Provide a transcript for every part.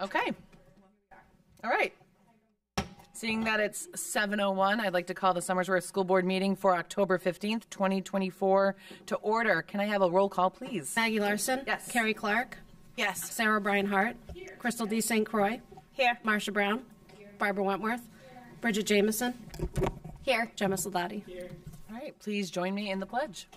Okay. All right. Seeing that it's 7:01, I'd like to call the Somersworth School Board meeting for October 15th, 2024 to order. Can I have a roll call, please? Maggie Larson. Yes. Carrie Clark. Yes. Sarah Bryan Hart. Crystal D. St. Croix. Here. Marsha Brown. Barbara Wentworth. Bridget Jameson. Here. Gemma Soldati. Here. All right, please join me in the pledge.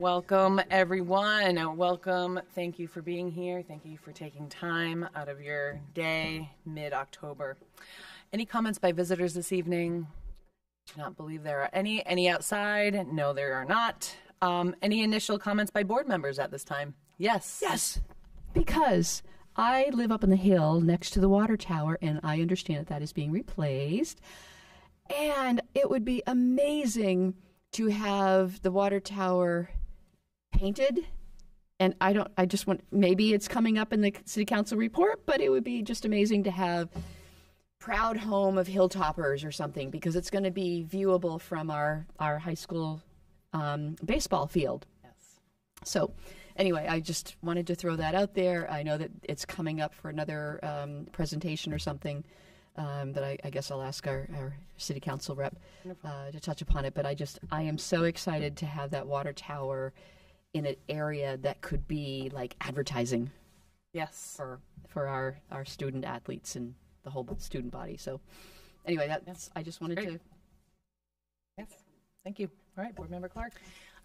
Welcome, everyone. Welcome. Thank you for being here. Thank you for taking time out of your day mid October. Any comments by visitors this evening? Do not believe there are any. Any outside? No, there are not. Um, any initial comments by board members at this time? Yes. Yes, because I live up on the hill next to the water tower, and I understand that that is being replaced. And it would be amazing to have the water tower painted. And I don't, I just want, maybe it's coming up in the city council report, but it would be just amazing to have proud home of hilltoppers or something because it's going to be viewable from our, our high school um, baseball field. Yes. So, anyway, I just wanted to throw that out there. I know that it's coming up for another um, presentation or something um, that I, I guess I'll ask our, our city council rep uh, to touch upon it. But I just, I am so excited to have that water tower in an area that could be like advertising Yes. for for our our student athletes and the whole student body. So, anyway, that's I just wanted Great. to. Yes. Thank you. All right, Board Member Clark.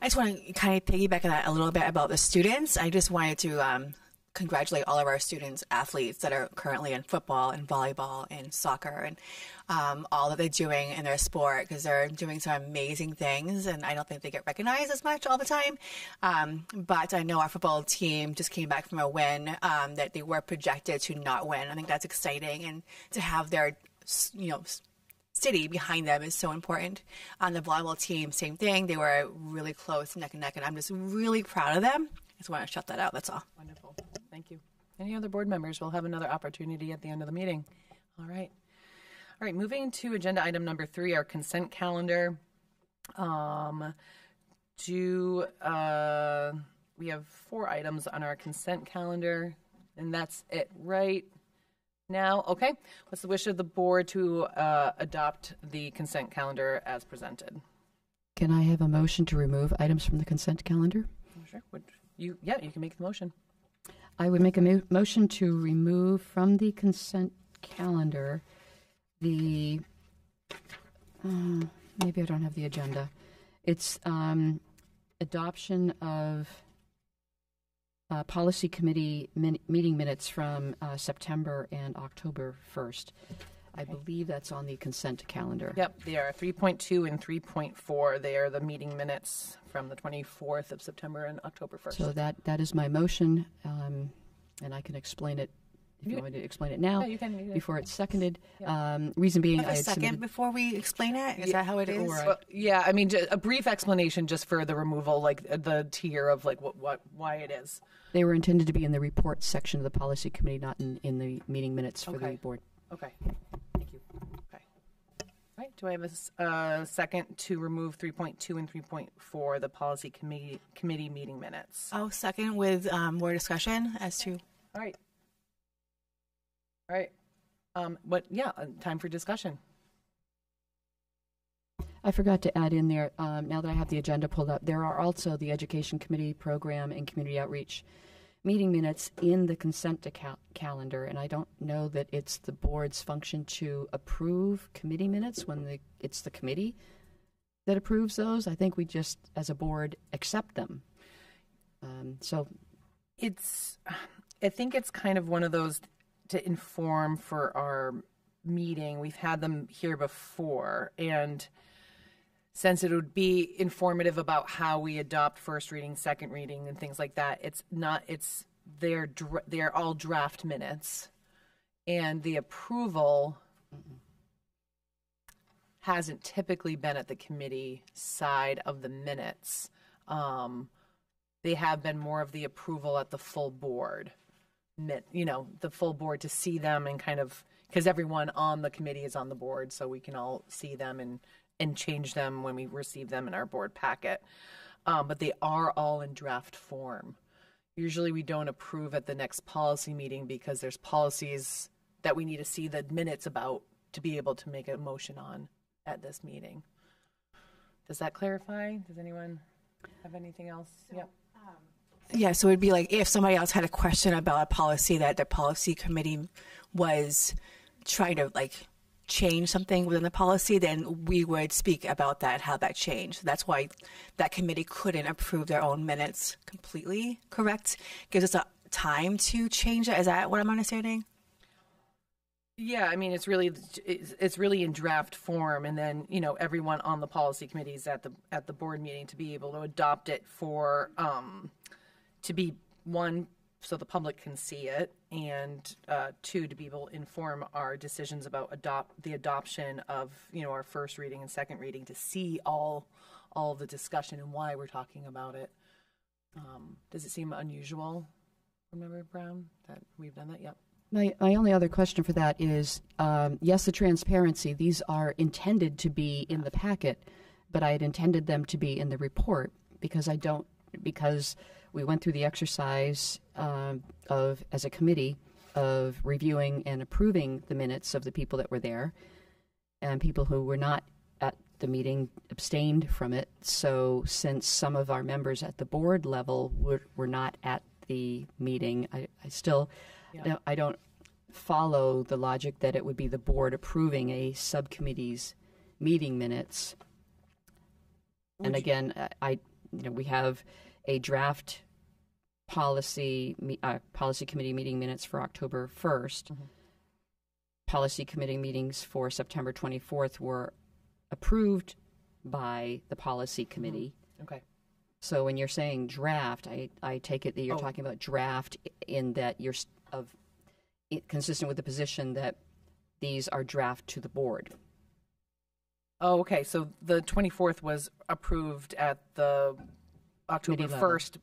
I just want to kind of piggyback on that a little bit about the students. I just wanted to um, congratulate all of our students, athletes that are currently in football and volleyball and soccer and um, all that they're doing in their sport because they're doing some amazing things. And I don't think they get recognized as much all the time. Um, but I know our football team just came back from a win um, that they were projected to not win. I think that's exciting. And to have their, you know, city behind them is so important. On the volleyball team, same thing. They were really close, neck and neck, and I'm just really proud of them. I just want to shout that out. That's all. Wonderful. Thank you. Any other board members? We'll have another opportunity at the end of the meeting. All right. All right, moving to agenda item number three, our consent calendar. Um, do uh, we have four items on our consent calendar, and that's it right now. Okay. What's the wish of the board to uh, adopt the consent calendar as presented? Can I have a motion to remove items from the consent calendar? Sure. Would you? Yeah, you can make the motion. I would make a mo- motion to remove from the consent calendar the. Uh, maybe I don't have the agenda. It's um, adoption of uh, policy committee min- meeting minutes from uh, September and October 1st. I believe that's on the consent calendar. Yep, they are 3.2 and 3.4. They are the meeting minutes from the 24th of September and October 1st. So that, that is my motion, um, and I can explain it, if you You- want me to explain it now, Yeah, you can- you can. before it's seconded. Um, Reason being, I Have a had second submitted, before we explain it. Is that how it is? Well, yeah, I mean, ju- a brief explanation just for the removal, like uh, the tier of like what, what why it is. they were intended to be in the report section of the policy committee, not in, in the meeting minutes for the Okay. board. Okay, thank you. Okay, All right. Do I have a s- uh, second to remove 3.2 and 3.4 the policy committee committee meeting minutes? Oh, second with um, more discussion as to. All right. All right. Um, what? Yeah, uh, time for discussion. I forgot to add in there, um, now that I have the agenda pulled up, there are also the Education Committee Program and Community Outreach meeting minutes in the consent cal- calendar, and I don't know that it's the board's function to approve committee minutes when the, it's the committee that approves those. I think we just, as a board, accept them. Um, so it's i think it's kind of one of those to inform for our meeting we've had them here before and since it would be informative about how we adopt first reading second reading and things like that it's not it's they're they're all draft minutes and the approval hasn't typically been at the committee side of the minutes um, they have been more of the approval at the full board. you know, the full board to see them and kind of, because everyone on the committee is on the board, so we can all see them and, and change them when we receive them in our board packet. Um, but they are all in draft form. Usually we don't approve at the next policy meeting because there's policies that we need to see the minutes about to be able to make a motion on at this meeting. Does that clarify? Does anyone have anything else? Yep. Yeah, so it'd be like if somebody else had a question about a policy that the policy committee was trying to like change something within the policy, then we would speak about that, how that changed. That's why that committee couldn't approve their own minutes completely, correct? Gives us a time to change it. Is that what I'm understanding? Yeah, I mean, it's really it's, really in draft form, and then you know everyone on the policy committees at the at the board meeting to be able to adopt it for um, to be one so the public can see it, and uh, two to be able to inform our decisions about adopt the adoption of you know our first reading and second reading to see all all the discussion and why we're talking about it. Um, does it seem unusual, Member Brown, that we've done that? Yep. My, my only other question for that is um, yes, the transparency, these are intended to be in the packet, but I had intended them to be in the report because I don't, because we went through the exercise um, of, as a committee, of reviewing and approving the minutes of the people that were there, and people who were not at the meeting abstained from it. So, since some of our members at the board level were, were not at the meeting, I, I still, no, I don't follow the logic that it would be the board approving a subcommittee's meeting minutes. And again, I- I, you know, we have a draft policy, uh, policy committee meeting minutes for October 1st. Policy committee meetings for September 24th were approved by the policy committee. Okay. So when you're saying draft, I, I take it that you're Oh. talking about draft in that you're of it, consistent with the position that these are draft to the board. Oh, okay. So the 24th was approved at the October Committee level. 1st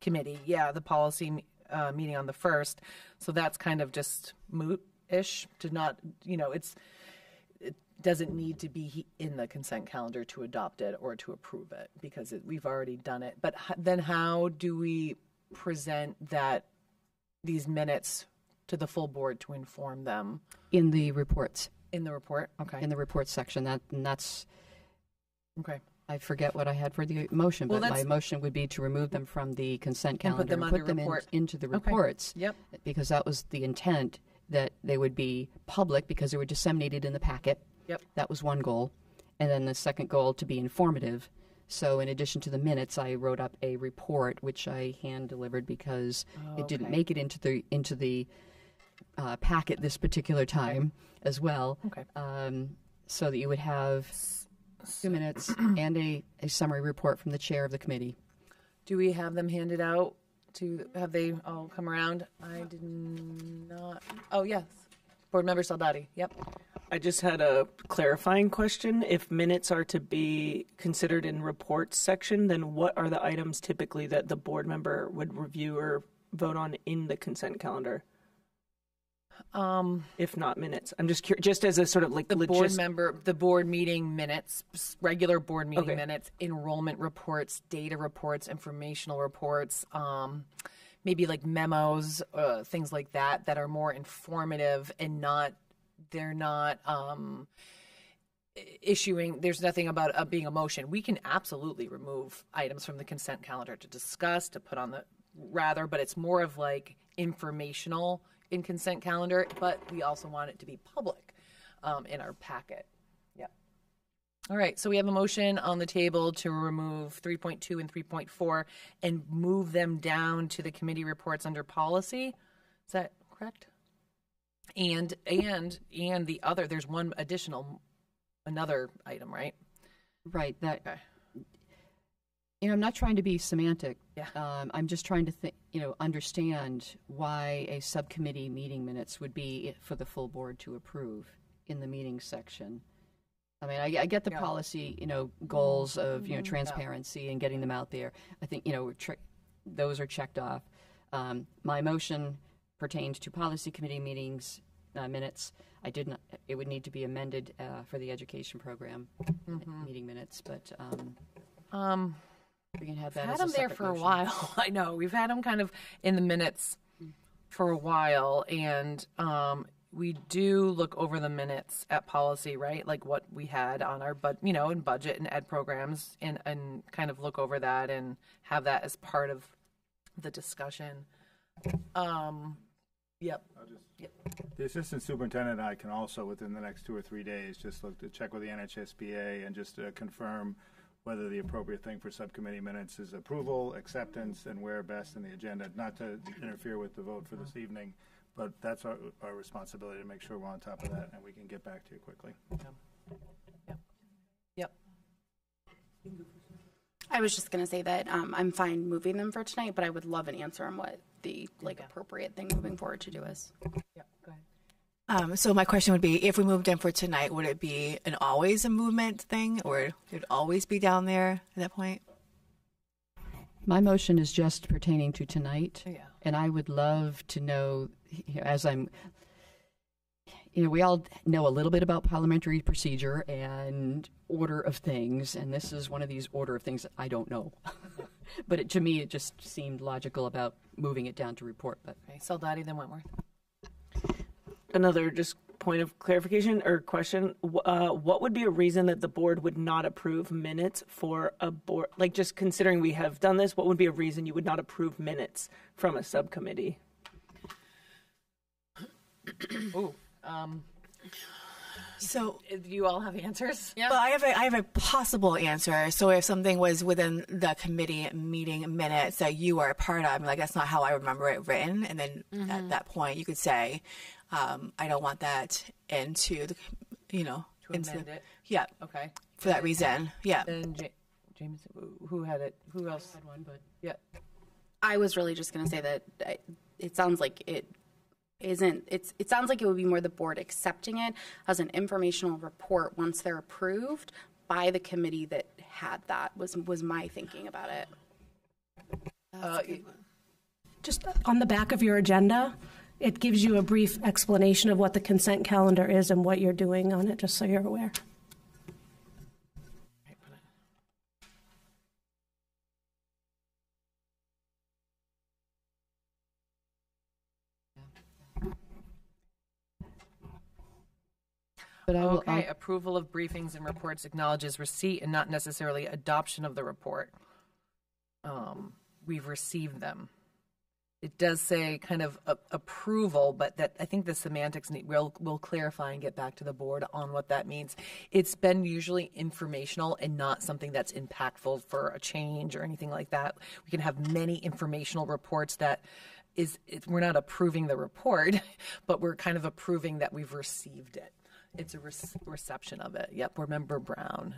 committee. Yeah, the policy uh, meeting on the 1st. So that's kind of just moot-ish to not, you know, it's, it doesn't need to be in the consent calendar to adopt it or to approve it because it, we've already done it. But then how do we present that, these minutes to the full board to inform them In the reports, in the report? Okay. in the reports section, that, and that's, Okay. I forget what I had for the motion, Well, but my that's- motion would be to remove them from the consent And calendar put them put them in- report. into the reports. Yep. Because that was the intent, that they would be public because they were disseminated in the packet. Yep. That was one goal. And then the second goal to be informative. So in addition to the minutes, I wrote up a report which I hand delivered because it didn't make it into the into the uh, packet this particular time as well. Okay. Um, so that you would have two minutes and a, a summary report from the chair of the committee. Do we have them handed out to, have they all come around? I did not, oh, yes. Board Member Soldati, yep. I just had a clarifying question. If minutes are to be considered in reports section, then what are the items typically that the board member would review or vote on in the consent calendar, Um, if not minutes? I'm just curious, just as a sort of like the board logis- member, the board meeting minutes, regular board meeting Okay. minutes, enrollment reports, data reports, informational reports, um, maybe like memos, uh, things like that, that are more informative and not, they're not, um, issuing, there's nothing about uh, being a motion. We can absolutely remove items from the consent calendar to discuss, to put on the, rather, but it's more of like informational in consent calendar, but we also want it to be public um, in our packet. Yep. All right, so we have a motion on the table to remove 3.2 and 3.4 and move them down to the committee reports under policy. Is that correct? And and and the other, there's one additional, another item, right? Right. That Okay. You know, I'm not trying to be semantic. Yeah. Um, I'm just trying to think, you know, understand why a subcommittee meeting minutes would be for the full board to approve in the meeting section. I mean, I, I get the Yeah. policy, you know, goals of you know transparency and getting them out there. I think you know, we're those are checked off. Um, my motion pertained to policy committee meetings uh, minutes. I did not. It would need to be amended uh, for the education program meeting minutes, but um, Um, we can have that. had as a them there separate for a while. I know we've had them kind of in the minutes for a while, and um, we do look over the minutes at policy, right? Like what we had on our, but you know, in budget and ed programs, and and kind of look over that and have that as part of the discussion. Um, yep. The assistant superintendent and I can also, within the next two or three days, just look to check with the NHSBA and just uh, confirm whether the appropriate thing for subcommittee minutes is approval, acceptance, and where best in the agenda, not to interfere with the vote for this evening, but that's our, our responsibility to make sure we're on top of that and we can get back to you quickly. Yep. I was just gonna say that um, I'm fine moving them for tonight, but I would love an answer on what the like appropriate thing moving forward to do is. Yep. Um, so my question would be, if we moved in for tonight, would it be an always a movement thing, or it would always be down there at that point? My motion is just pertaining to tonight. Yeah. And I would love to know, you know, as I'm, you know, we all know a little bit about parliamentary procedure and order of things, and this is one of these order of things that I don't know. but it, to me, it just seemed logical about moving it down to report. But Okay. Soldati, then Wentworth. Another just point of clarification or question: uh, What would be a reason that the board would not approve minutes for a board? Like, just considering we have done this, what would be a reason you would not approve minutes from a subcommittee? Ooh. Um, So, do you all have answers? Yeah. well, I have a, I have a possible answer. So, if something was within the committee meeting minutes that you are a part of, like that's not how I remember it written, and then at that point, you could say, um, I don't want that into the, you know, To into amend the, it. yeah, Okay. for that reason, yeah. Then ja- James, who had it? Who else? had one, but Yeah. I was really just gonna say that I, it sounds like it isn't. It's it sounds like it would be more the board accepting it as an informational report once they're approved by the committee that had that was was my thinking about it. Uh, Just on the back of your agenda, it gives you a brief explanation of what the consent calendar is and what you're doing on it, just so you're aware. but I will. Okay, I'll- approval of briefings and reports acknowledges receipt and not necessarily adoption of the report. Um, we've received them. It does say kind of a- approval, but that I think the semantics need, we'll, we'll clarify and get back to the board on what that means. It's been usually informational and not something that's impactful for a change or anything like that. We can have many informational reports that is, it, we're not approving the report, but we're kind of approving that we've received it. It's a rec- reception of it. Yep, we're member Brown.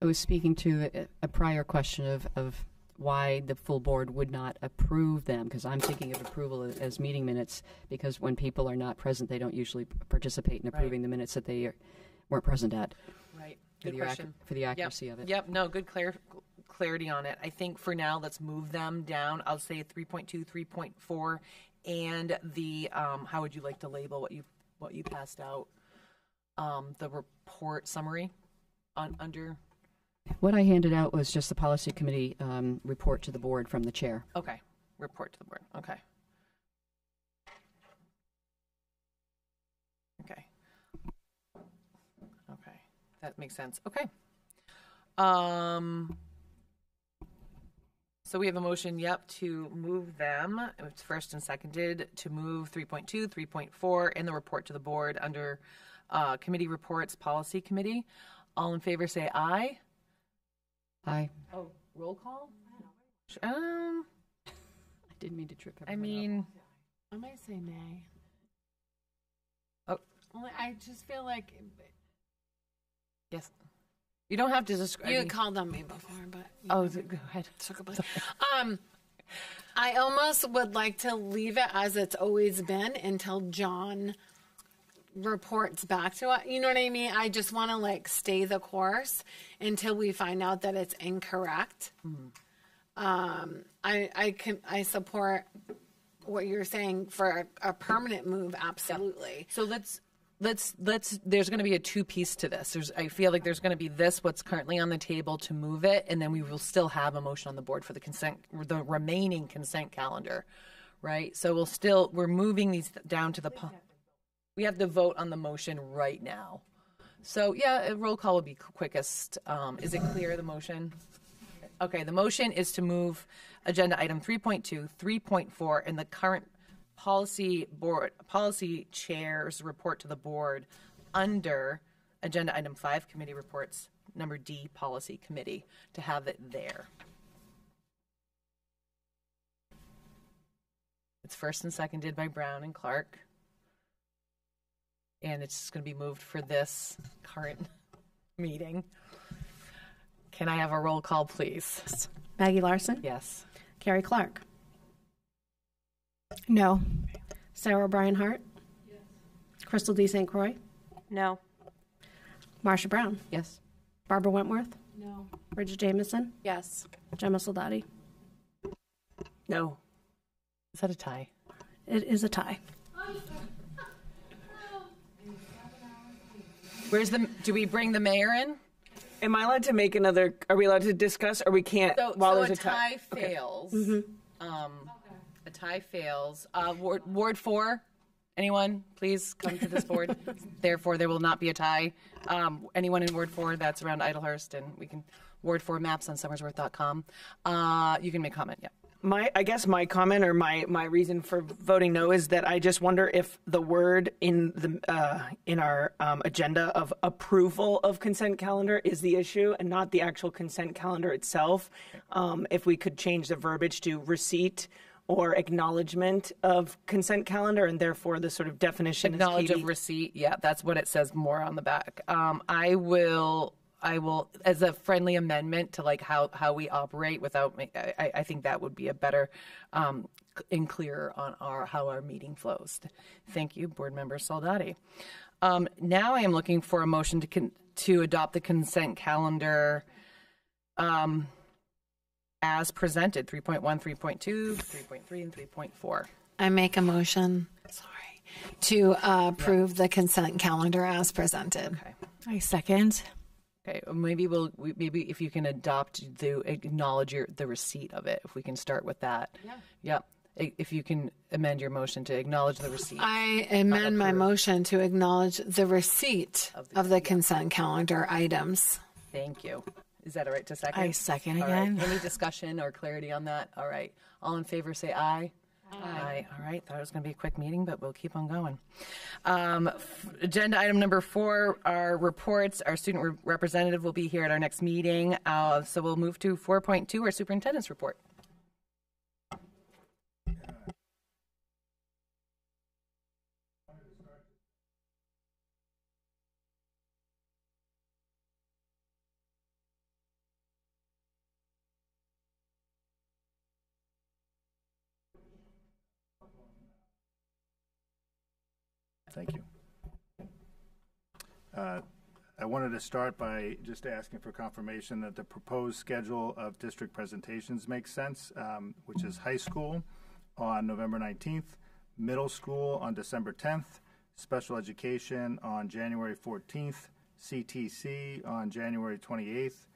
I was speaking to a, a prior question of, of why the full board would not approve them, because I'm thinking of approval as, as meeting minutes, because when people are not present, they don't usually participate in approving the minutes that they are, weren't present at Right. for, Good the, question. for the Yep. accuracy of it. Yep. No, good clar- clarity on it. I think for now, let's move them down. I'll say 3.2, 3.4, and the um, how would you like to label what you what you passed out? Um, the report summary on under. What I handed out was just the policy committee um, report to the board from the chair. Okay, report to the board. Okay. Okay. Okay, that makes sense. Okay. Um. So we have a motion, yep, to move them. It's first and seconded to move 3.2, 3.4, and the report to the board under uh, committee reports, policy committee. All in favor, say aye. I, Oh, roll call. Um, I didn't mean to trip I everyone up. mean. I might say nay. Oh. Only I just feel like Yes. You don't have to describe. you had called on me before, but oh, go ahead. circle back. Um, I almost would like to leave it as it's always been until John reports back to us. You know what I mean? I just want to like stay the course until we find out that it's incorrect. Um, I I can I support what you're saying for a, a permanent move, absolutely. So let's let's let's there's going to be a two piece to this. There's I feel like there's going to be this what's currently on the table to move it and then we will still have a motion on the board for the consent the remaining consent calendar. Right? So we'll still we're moving these down to the pu- we have to vote on the motion right now. So yeah, a roll call would be quickest. Um, is it clear the motion? Okay, the motion is to move agenda item 3.2, 3.4, and the current policy board, policy chair's report to the board under agenda item 5, committee reports, number D, policy committee, to have it there. It's first and seconded by Brown and Clark. And it's just going to be moved for this current meeting. Can I have a roll call, please? Maggie Larson, Yes. Carrie Clark, No. Sarah O'Brien Hart, Yes. Crystal D. St. Croix, No. Marsha Brown, Yes. Barbara Wentworth, no, Bridget Jamison? Yes. Gemma Soldati. No. Is that a tie? It is a tie. Where's the, do we bring the mayor in? Am I allowed to make another? Are we allowed to discuss, or we can't So, while so there's a tie? tie fails. Um, a tie fails. Uh, Ward, Ward four, anyone, please come to this board. Therefore, there will not be a tie. Um, anyone in Ward four, that's around Idlehurst, and we can, Ward four maps on somersworth.com. Uh, you can make comment, yeah. My, I guess my comment or my, my reason for voting no is that I just wonder if the word in the uh, in our um, agenda of approval of consent calendar is the issue and not the actual consent calendar itself. Um, if we could change the verbiage to receipt or acknowledgement of consent calendar, and therefore the sort of definition Knowledge is of receipt, yeah, that's what it says more on the back. Um, I will, I will, as a friendly amendment to like how, how we operate without, ma- I, I- I think that would be a better, um, and clearer on our, how our meeting flows. Thank you, Board Member Soldati. Um, now I am looking for a motion to con, to adopt the consent calendar, um, as presented, 3.1, 3.2, 3.3, and 3.4. I make a motion, sorry, to uh, approve the consent calendar as presented. Okay. I second. Okay, maybe we'll we- maybe if you can adopt the acknowledge your the receipt of it, if we can start with that. Yeah. Yep. If you can amend your motion to acknowledge the receipt. I amend my motion to acknowledge the receipt of the consent calendar items. Thank you. Is that all right to second? I second All right. again. Any discussion or clarity on that? All right. All in favor, say aye. Aye. All right. Thought it was going to be a quick meeting, but we'll keep on going. Um, f- agenda item number four, our reports. Our student re- representative will be here at our next meeting. Uh, so we'll move to 4.2, our superintendent's report. Uh, I wanted to start by just asking for confirmation that the proposed schedule of district presentations makes sense, um, which is high school on November 19th, middle school on December 10th, special education on January 14th, CTC on January 28th,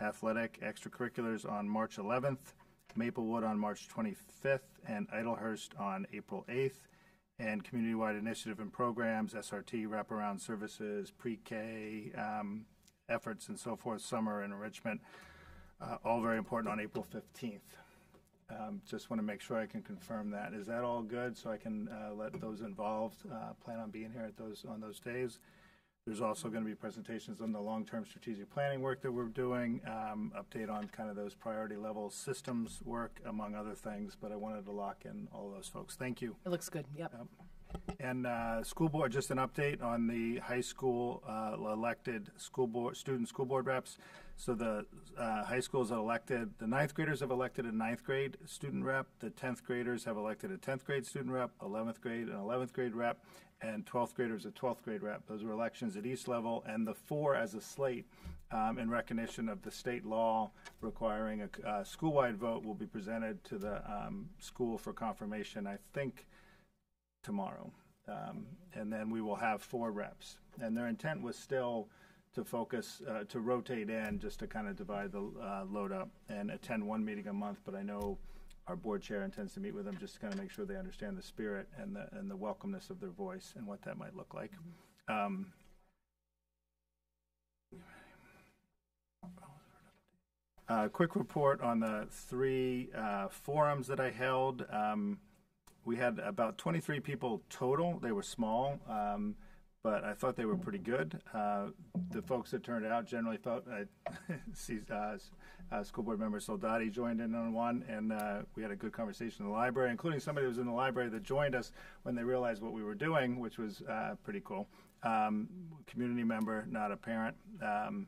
athletic extracurriculars on March 11th, Maplewood on March 25th, and Idlehurst on April 8th and community-wide initiative and programs, SRT, wraparound services, pre-K um, efforts, and so forth, summer enrichment, uh, all very important on April 15th. Um, Just want to make sure I can confirm that. Is that all good? So I can uh, let those involved uh, plan on being here at those, on those days? There's also going to be presentations on the long-term strategic planning work that we're doing, um, update on kind of those priority level systems work, among other things, but I wanted to lock in all those folks. Thank you. It looks good. Yep. And uh, school board, just an update on the high school uh, elected school board, student school board reps. So the uh, high schools have elected, the ninth graders have elected a ninth grade student rep, the 10th graders have elected a 10th grade student rep, 11th grade an 11th grade rep, and 12th graders a 12th grade rep. Those were elections at each level, and the four as a slate um, in recognition of the state law requiring a, a school-wide vote will be presented to the um, school for confirmation, I think, tomorrow. Um, and then we will have four reps. And their intent was still to focus, uh, to rotate in, just to kind of divide the uh, load up and attend one meeting a month. But I know our board chair intends to meet with them just to kind of make sure they understand the spirit and the, and the welcomeness of their voice and what that might look like. Um, uh, quick report on the three uh, forums that I held. Um, we had about 23 people total. They were small, um, but I thought they were pretty good. Uh, the folks that turned out generally felt. Uh, see, uh, uh, school board member Soldati joined in on one, and uh, we had a good conversation in the library, including somebody who was in the library that joined us when they realized what we were doing, which was uh, pretty cool. Um, community member, not a parent. Um,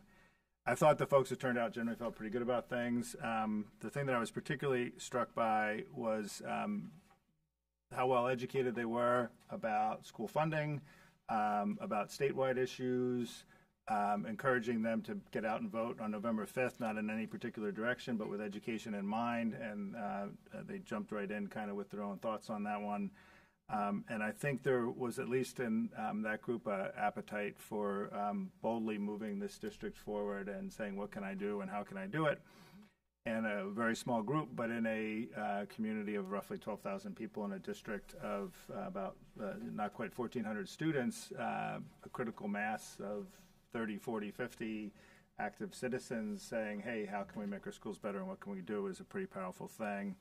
I thought the folks that turned out generally felt pretty good about things. Um, the thing that I was particularly struck by was um, how well educated they were about school funding, um, about statewide issues, um, encouraging them to get out and vote on November 5th, not in any particular direction, but with education in mind. And uh, they jumped right in kind of with their own thoughts on that one. Um, and I think there was at least in um, that group uh, appetite for um, boldly moving this district forward and saying, what can I do and how can I do it? And a very small group, but in a uh, community of roughly 12,000 people in a district of uh, about uh, not quite 1,400 students, uh, a critical mass of 30, 40, 50 active citizens saying, hey, how can we make our schools better and what can we do is a pretty powerful thing.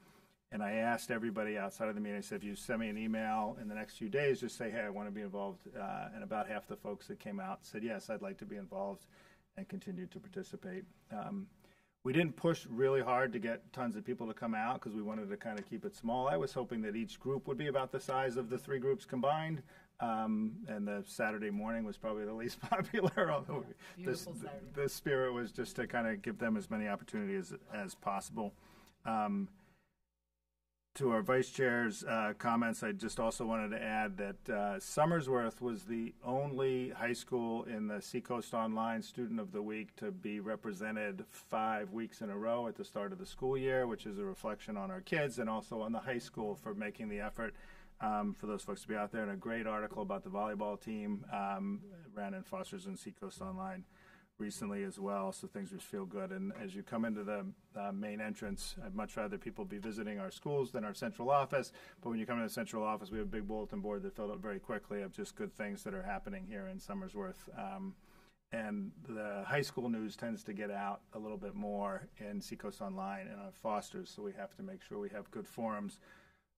And I asked everybody outside of the meeting, I said, if you send me an email in the next few days, just say, hey, I want to be involved. Uh, and about half the folks that came out said, yes, I'd like to be involved and continue to participate. Um, we didn't push really hard to get tons of people to come out because we wanted to kind of keep it small. I was hoping that each group would be about the size of the three groups combined. Um, and the Saturday morning was probably the least popular, although this, the spirit was just to kind of give them as many opportunities as, as possible. Um, to our vice chair's uh, comments, I just also wanted to add that uh, Somersworth was the only high school in the Seacoast Online Student of the Week to be represented five weeks in a row at the start of the school year, which is a reflection on our kids and also on the high school for making the effort um, for those folks to be out there. And a great article about the volleyball team um, ran in Foster's and Seacoast Online recently as well, so things just feel good. And as you come into the uh, main entrance, I'd much rather people be visiting our schools than our central office. But when you come into the central office, we have a big bulletin board that filled up very quickly of just good things that are happening here in Somersworth. Um, and the high school news tends to get out a little bit more in Seacoast Online and on Foster's, so we have to make sure we have good forums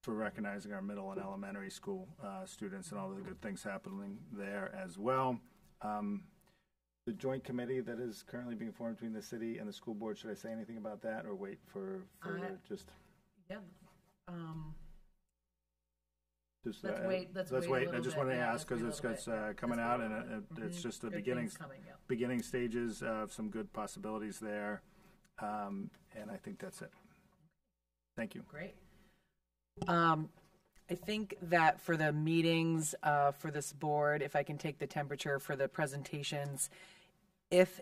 for recognizing our middle and elementary school uh, students and all the good things happening there as well. Um, the joint committee that is currently being formed between the city and the school board, should I say anything about that or wait for, for Uh, just, Yeah. Um, just? let's uh, wait, let's Let's wait a I just bit. wanted to Yeah, ask, let's because wait a it's, little it's bit. uh, coming Let's out wait a and it- it- it's just the Good beginning, things coming, yeah. beginning stages of some good possibilities there. Um, and I think that's it. Thank you. Great. Um, I think that for the meetings uh, for this board, if I can take the temperature for the presentations, if,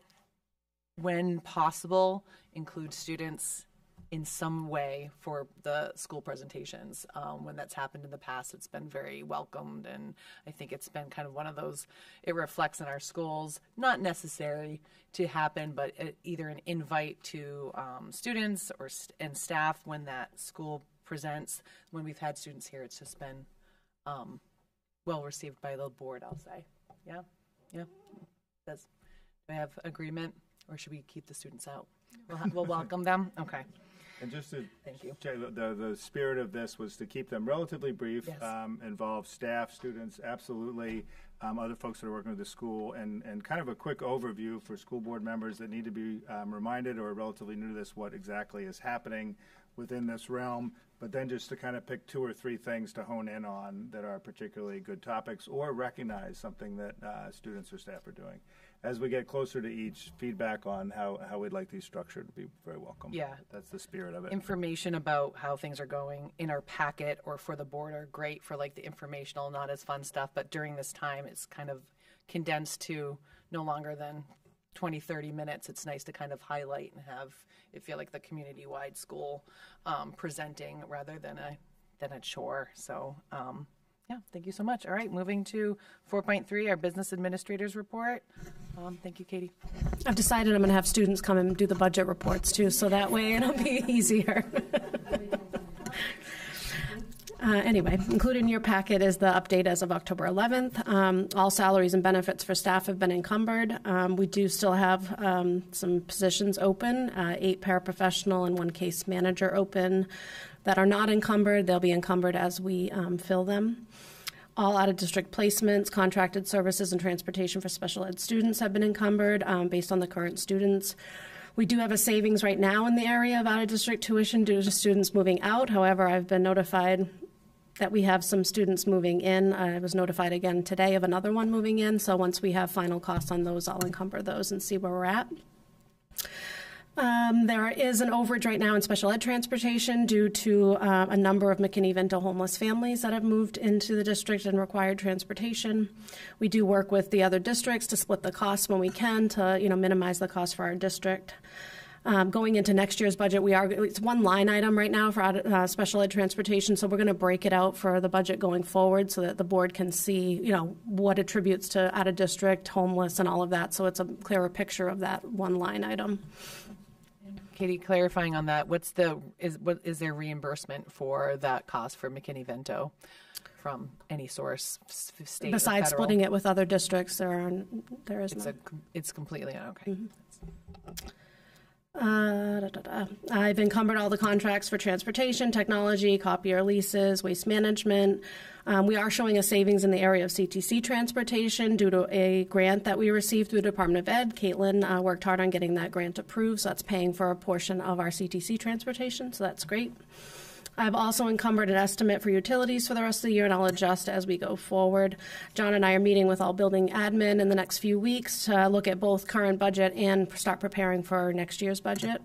when possible, include students in some way for the school presentations. Um, when that's happened in the past, it's been very welcomed, and I think it's been kind of one of those. It reflects in our schools, not necessary to happen, but it, either an invite to um, students or st- and staff when that school presents. When we've had students here, it's just been um, well received by the board. I'll say, yeah, yeah. Does do I have agreement, or should we keep the students out? We'll, ha- we'll welcome them. Okay. And just to Thank you. Jay, the, the the spirit of this was to keep them relatively brief, Yes. um, involve staff, students, absolutely, um, other folks that are working with the school, and, and kind of a quick overview for school board members that need to be um, reminded or are relatively new to this what exactly is happening within this realm. But then just to kind of pick two or three things to hone in on that are particularly good topics or recognize something that uh, students or staff are doing. As we get closer to each, feedback on how, how we'd like these structured would be very welcome. Yeah. That's the spirit of it. information about how things are going in our packet or for the board are great for like the informational, not as fun stuff. But during this time, it's kind of condensed to no longer than 20, 30 minutes. It's nice to kind of highlight and have it feel like the community wide school um, presenting rather than a than a chore. So um, yeah, thank you so much. All right, moving to 4.3, our business administrators report. Um, thank you, Katie. I've decided I'm going to have students come and do the budget reports too, so that way it'll be easier. Uh, anyway, included in your packet is the update as of October 11th. Um, all salaries and benefits for staff have been encumbered. Um, we do still have um, some positions open, uh, eight paraprofessional and one case manager open that are not encumbered. They'll be encumbered as we um, fill them. All out of district placements, contracted services, and transportation for special ed students have been encumbered um, based on the current students. We do have a savings right now in the area of out of district tuition due to students moving out. However, I've been notified that we have some students moving in. I was notified again today of another one moving in. So once we have final costs on those, I'll encumber those and see where we're at. Um, there is an overage right now in special ed transportation due to uh, a number of McKinney-Vento homeless families that have moved into the district and required transportation. We do work with the other districts to split the costs when we can to, you know, minimize the cost for our district. Um, going into next year's budget, we are it's one line item right now for uh, special ed transportation, so we're going to break it out for the budget going forward so that the board can see, you know, what attributes to out of district, homeless, and all of that. So it's a clearer picture of that one line item. Katie, clarifying on that, what's the is what is there reimbursement for that cost for McKinney Vento from any source, state Besides splitting it with other districts, there are there is It's no. a it's completely okay. Uh, da, da, da. I've encumbered all the contracts for transportation, technology, copier leases, waste management. Um, we are showing a savings in the area of CTC transportation due to a grant that we received through the Department of Ed. Caitlin uh, worked hard on getting that grant approved, so that's paying for a portion of our CTC transportation, so that's great. I've also encumbered an estimate for utilities for the rest of the year, and I'll adjust as we go forward. John and I are meeting with all building admin in the next few weeks to look at both current budget and start preparing for next year's budget.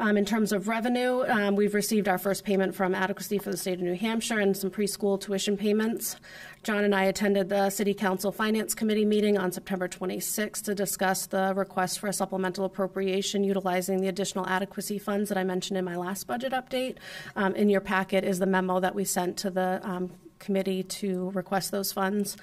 Um, in terms of revenue, um, we've received our first payment from Adequacy for the state of New Hampshire and some preschool tuition payments. John and I attended the City Council Finance Committee meeting on September 26th to discuss the request for a supplemental appropriation utilizing the additional adequacy funds that I mentioned in my last budget update. Um, in your packet is the memo that we sent to the um, committee to request those funds.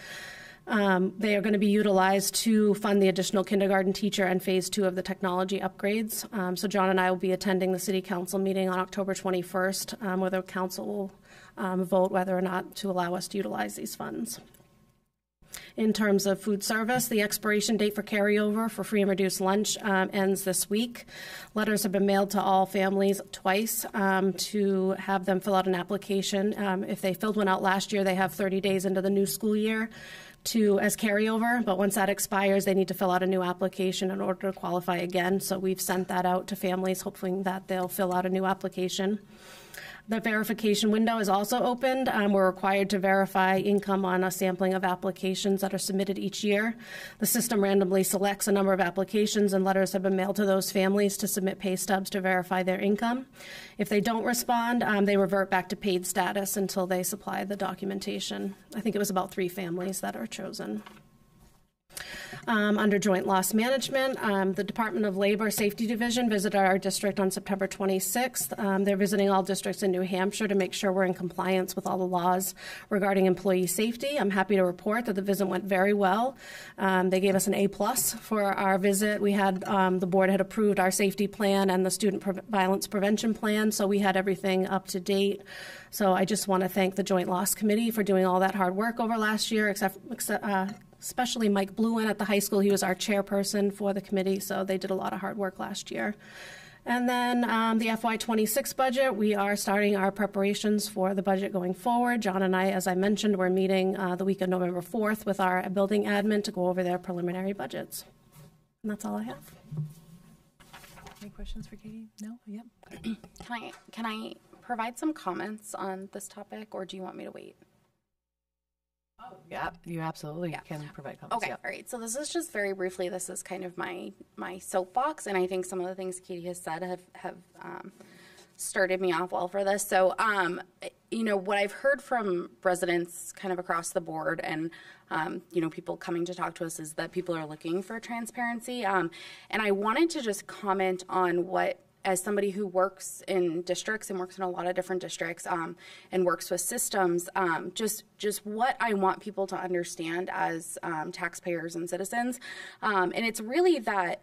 Um, they are going to be utilized to fund the additional kindergarten teacher and phase two of the technology upgrades. Um, so, John and I will be attending the City Council meeting on October 21st, um, where the Council will um, vote whether or not to allow us to utilize these funds. In terms of food service, the expiration date for carryover for free and reduced lunch um, ends this week. Letters have been mailed to all families twice um, to have them fill out an application. Um, if they filled one out last year, they have 30 days into the new school year to as carryover, but once that expires, they need to fill out a new application in order to qualify again. So we've sent that out to families, hoping that they'll fill out a new application. The verification window is also opened. Um, we're required to verify income on a sampling of applications that are submitted each year. The system randomly selects a number of applications, and letters have been mailed to those families to submit pay stubs to verify their income. If they don't respond, um, they revert back to paid status until they supply the documentation. I think it was about three families that are chosen. Um, under joint loss management, um, the Department of Labor Safety Division visited our district on September 26th. Um, they're visiting all districts in New Hampshire to make sure we're in compliance with all the laws regarding employee safety. I'm happy to report that the visit went very well. Um, they gave us an A plus for our visit. We had um, the board had approved our safety plan and the student pre- violence prevention plan, so we had everything up to date. So I just want to thank the Joint Loss Committee for doing all that hard work over last year, except, except uh, especially Mike Bluen at the high school. He was our chairperson for the committee, so they did a lot of hard work last year. And then um, the FY26 budget, we are starting our preparations for the budget going forward. John and I, as I mentioned, we're meeting uh, the week of November 4th with our building admin to go over their preliminary budgets. And that's all I have. Any questions for Katie? No? Yep. Can I can I provide some comments on this topic, or do you want me to wait? Oh yeah, you absolutely can provide comments. Okay, yeah. all right. So this is just very briefly. This is kind of my my soapbox, and I think some of the things Katie has said have have um, started me off well for this. So, um, you know, what I've heard from residents kind of across the board, and um, you know, people coming to talk to us is that people are looking for transparency. Um, and I wanted to just comment on what as somebody who works in districts and works in a lot of different districts um, and works with systems, um, just just what I want people to understand as um, taxpayers and citizens, um, and it's really that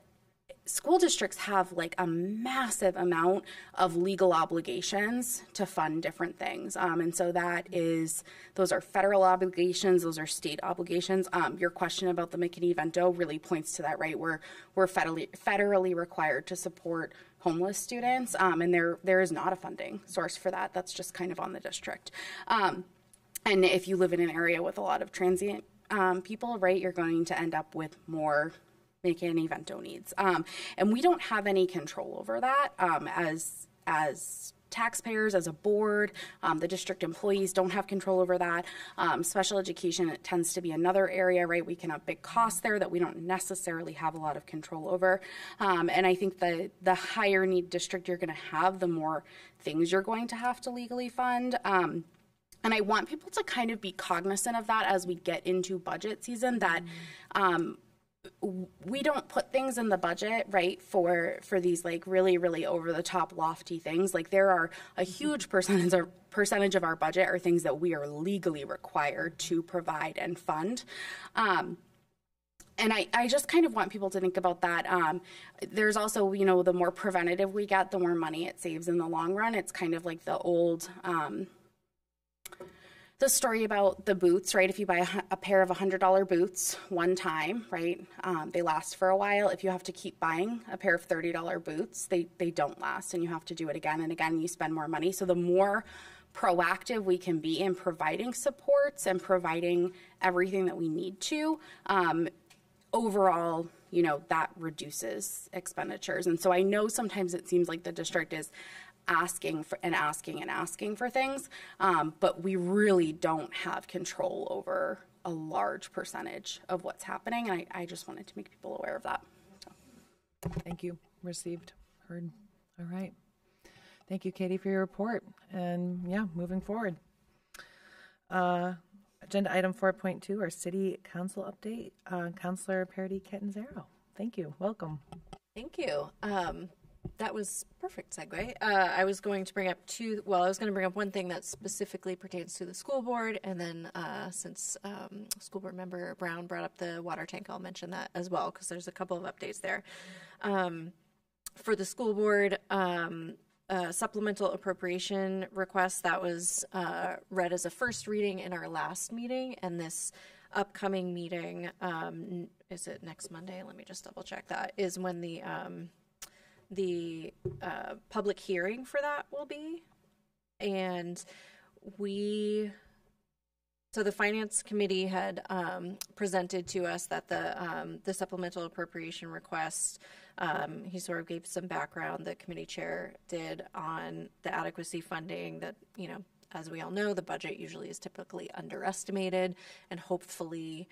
school districts have like a massive amount of legal obligations to fund different things. Um, and so that is those are federal obligations those are state obligations. Um, your question about the mckinney-vento really points to that right? We're we're federally federally required to support homeless students um, and there there is not a funding source for that. That's just kind of on the district. Um, and if you live in an area with a lot of transient um, people right you're going to end up with more McKinney Vento needs. Um, and we don't have any control over that um, as as taxpayers, as a board. Um, the district employees don't have control over that. Um, special education it tends to be another area, right? We can have big costs there that we don't necessarily have a lot of control over. Um, and I think the the higher need district you're going to have, the more things you're going to have to legally fund. Um, and I want people to kind of be cognizant of that as we get into budget season. That um, we don't put things in the budget right for for these like really really over the top lofty things like there are a huge percentage of percentage of our budget are things that we are legally required to provide and fund um, and I, I just kind of want people to think about that. Um, there's also, you know, the more preventative we get, the more money it saves in the long run. It's kind of like the old, um, the story about the boots, right? If you buy a, a pair of $100 boots one time, right, um, they last for a while. If you have to keep buying a pair of $30 boots, they, they don't last and you have to do it again and again. You spend more money. So the more proactive we can be in providing supports and providing everything that we need to, um, overall, you know, that reduces expenditures. And so I know sometimes it seems like the district is asking for and asking and asking for things, um, but we really don't have control over a large percentage of what's happening. And I, I just wanted to make people aware of that. Thank you. Received. Heard. All right. Thank you, Katie, for your report. And yeah, moving forward. Uh, agenda item 4.2, our city council update. Uh, Councilor Paradis Catanzaro. Thank you. Welcome. Thank you. Um, that was perfect segue. Uh, I was going to bring up two. Well, I was going to bring up one thing that specifically pertains to the school board, and then uh, since um, school board member Brown brought up the water tank, I'll mention that as well because there's a couple of updates there. Um, for the school board, um, a supplemental appropriation request that was uh, read as a first reading in our last meeting, and this upcoming meeting um, is it next Monday? Let me just double check that is when the um, the uh, public hearing for that will be, and we so the finance committee had um, presented to us that the um, the supplemental appropriation request. Um, he sort of gave some background. The committee chair did on the adequacy funding. That you know, as we all know, the budget usually is typically underestimated, and hopefully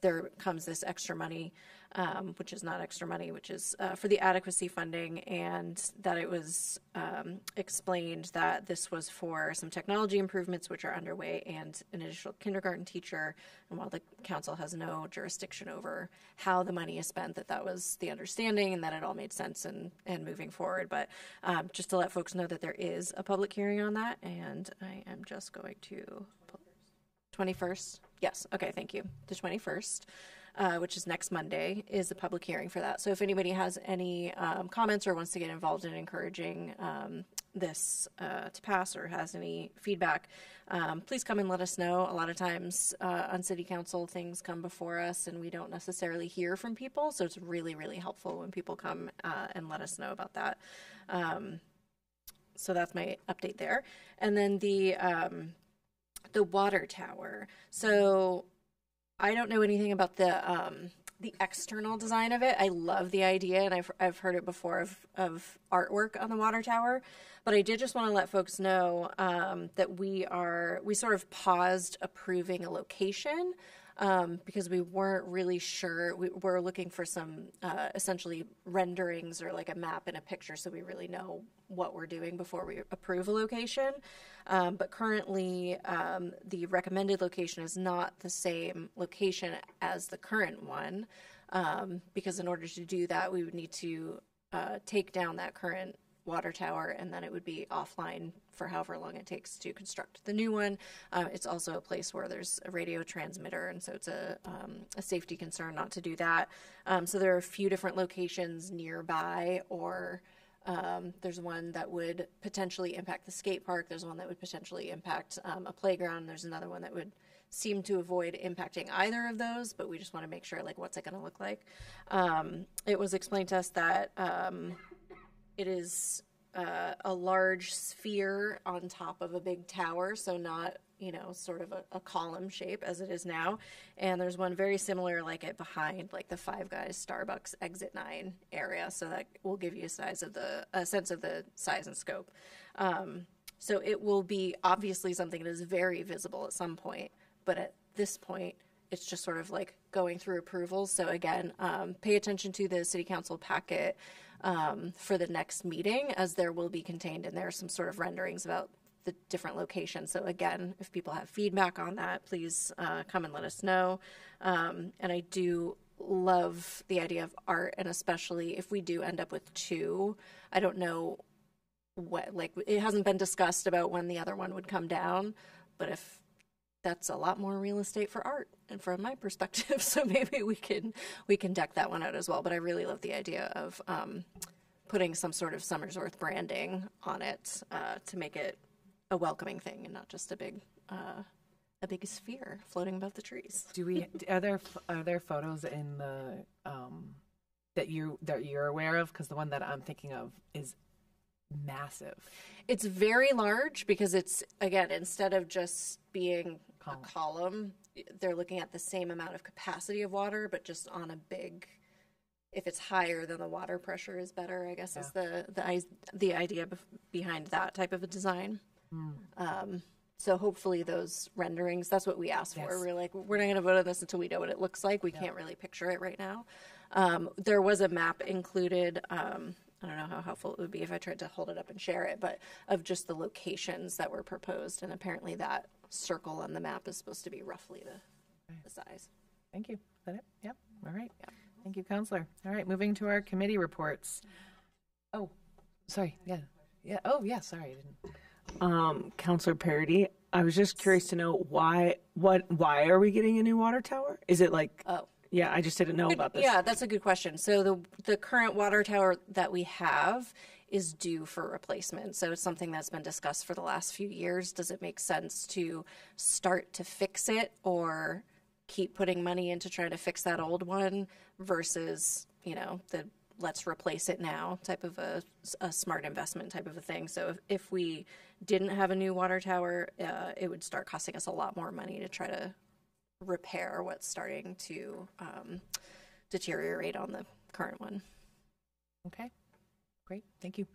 there comes this extra money, um, which is not extra money, which is uh, for the adequacy funding, and that it was um, explained that this was for some technology improvements which are underway and an additional kindergarten teacher. And while the council has no jurisdiction over how the money is spent, that that was the understanding and that it all made sense and and moving forward. But um, just to let folks know that there is a public hearing on that, and I am just going to. 21st? Yes. Okay, thank you. The 21st, uh, which is next Monday, is the public hearing for that. So if anybody has any um, comments or wants to get involved in encouraging um, this uh, to pass or has any feedback, um, please come and let us know. A lot of times uh, on city council, things come before us and we don't necessarily hear from people. So it's really, really helpful when people come uh, and let us know about that. Um, so that's my update there. And then the um, the water tower. So I don't know anything about the um, the external design of it. I love the idea, and I've I've heard it before of of artwork on the water tower. But I did just want to let folks know um, that we are we sort of paused approving a location um, because we weren't really sure. We were looking for some uh, essentially renderings or like a map and a picture so we really know what we're doing before we approve a location. Um, but currently, um, the recommended location is not the same location as the current one um, because in order to do that, we would need to uh, take down that current water tower and then it would be offline for however long it takes to construct the new one. Uh, it's also a place where there's a radio transmitter, and so it's a, um, a safety concern not to do that. Um, so there are a few different locations nearby, or um, there's one that would potentially impact the skate park. There's one that would potentially impact um, a playground. There's another one that would seem to avoid impacting either of those, but we just want to make sure, like, what's it going to look like? Um, it was explained to us that um, it is uh, a large sphere on top of a big tower, so not you know sort of a, a, column shape as it is now. And there's one very similar like it behind like the Five Guys Starbucks Exit Nine area, so that will give you a size of the a sense of the size and scope. Um, so it will be obviously something that is very visible at some point, but at this point it's just sort of like going through approvals. So again, um, pay attention to the city council packet um, for the next meeting, as there will be contained in there are some sort of renderings about the different locations. So again, if people have feedback on that, please uh, come and let us know. Um, and I do love the idea of art, and especially if we do end up with two. I don't know what like it hasn't been discussed about when the other one would come down, but if that's a lot more real estate for art and from my perspective so maybe we can we can deck that one out as well but i really love the idea of um, putting some sort of Somersworth branding on it uh, to make it a welcoming thing and not just a big uh, a big sphere floating above the trees. Do we are there are there photos in the um, that you that you're aware of? Because the one that i'm thinking of is massive it's very large because it's again instead of just being column. a column, they're looking at the same amount of capacity of water, but just on a big. If it's higher, then the water pressure is better. I guess yeah. is the the the idea behind that type of a design. Mm. Um, so hopefully those renderings. That's what we asked yes. for. We're like, we're not going to vote on this until we know what it looks like. We yeah. can't really picture it right now. Um, there was a map included. Um, I don't know how helpful it would be if I tried to hold it up and share it, but of just the locations that were proposed, and apparently that circle on the map is supposed to be roughly the, the size. Thank you. Is that it? Yep. All right. Yep. Thank you, Counselor. All right, moving to our committee reports. Oh, sorry. Yeah. Yeah. Oh, yeah. Sorry, I didn't. Um, Counselor Paradis, I was just curious to know why. What? Why are we getting a new water tower? Is it like? Oh. Yeah, I just didn't know about this. Yeah, that's a good question. So the the current water tower that we have is due for replacement. So it's something that's been discussed for the last few years. Does it make sense to start to fix it or keep putting money into trying to fix that old one versus, you know, the let's replace it now type of a, a smart investment type of a thing. So if, if we didn't have a new water tower, uh, it would start costing us a lot more money to try to repair what's starting to um, deteriorate on the current one. Okay. Great, thank you.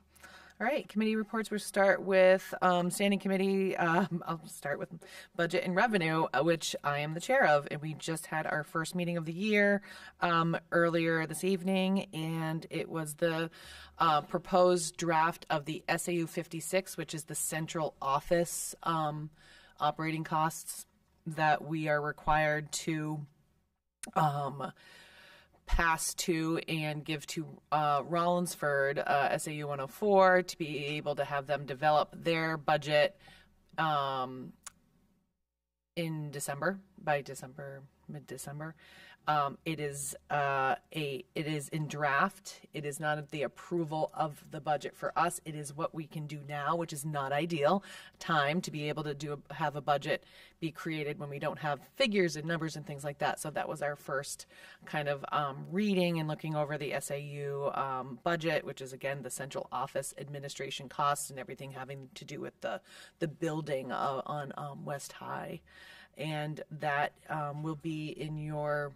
All right, committee reports. We'll start with um, standing committee. Um, I'll start with budget and revenue, uh, which I am the chair of, and we just had our first meeting of the year um, earlier this evening, and it was the uh, proposed draft of the SAU 56, which is the central office um, operating costs that we are required to um, pass to and give to uh, Rollinsford, uh, SAU 104, to be able to have them develop their budget um, in December, by December, mid December. Um, it is uh, a it is in draft. It is not the approval of the budget for us. It is what we can do now, which is not ideal time to be able to do have a budget be created when we don't have figures and numbers and things like that. So that was our first kind of um, reading and looking over the SAU um, budget, which is again the central office administration costs and everything having to do with the the building uh, on um, West High, and that um, will be in your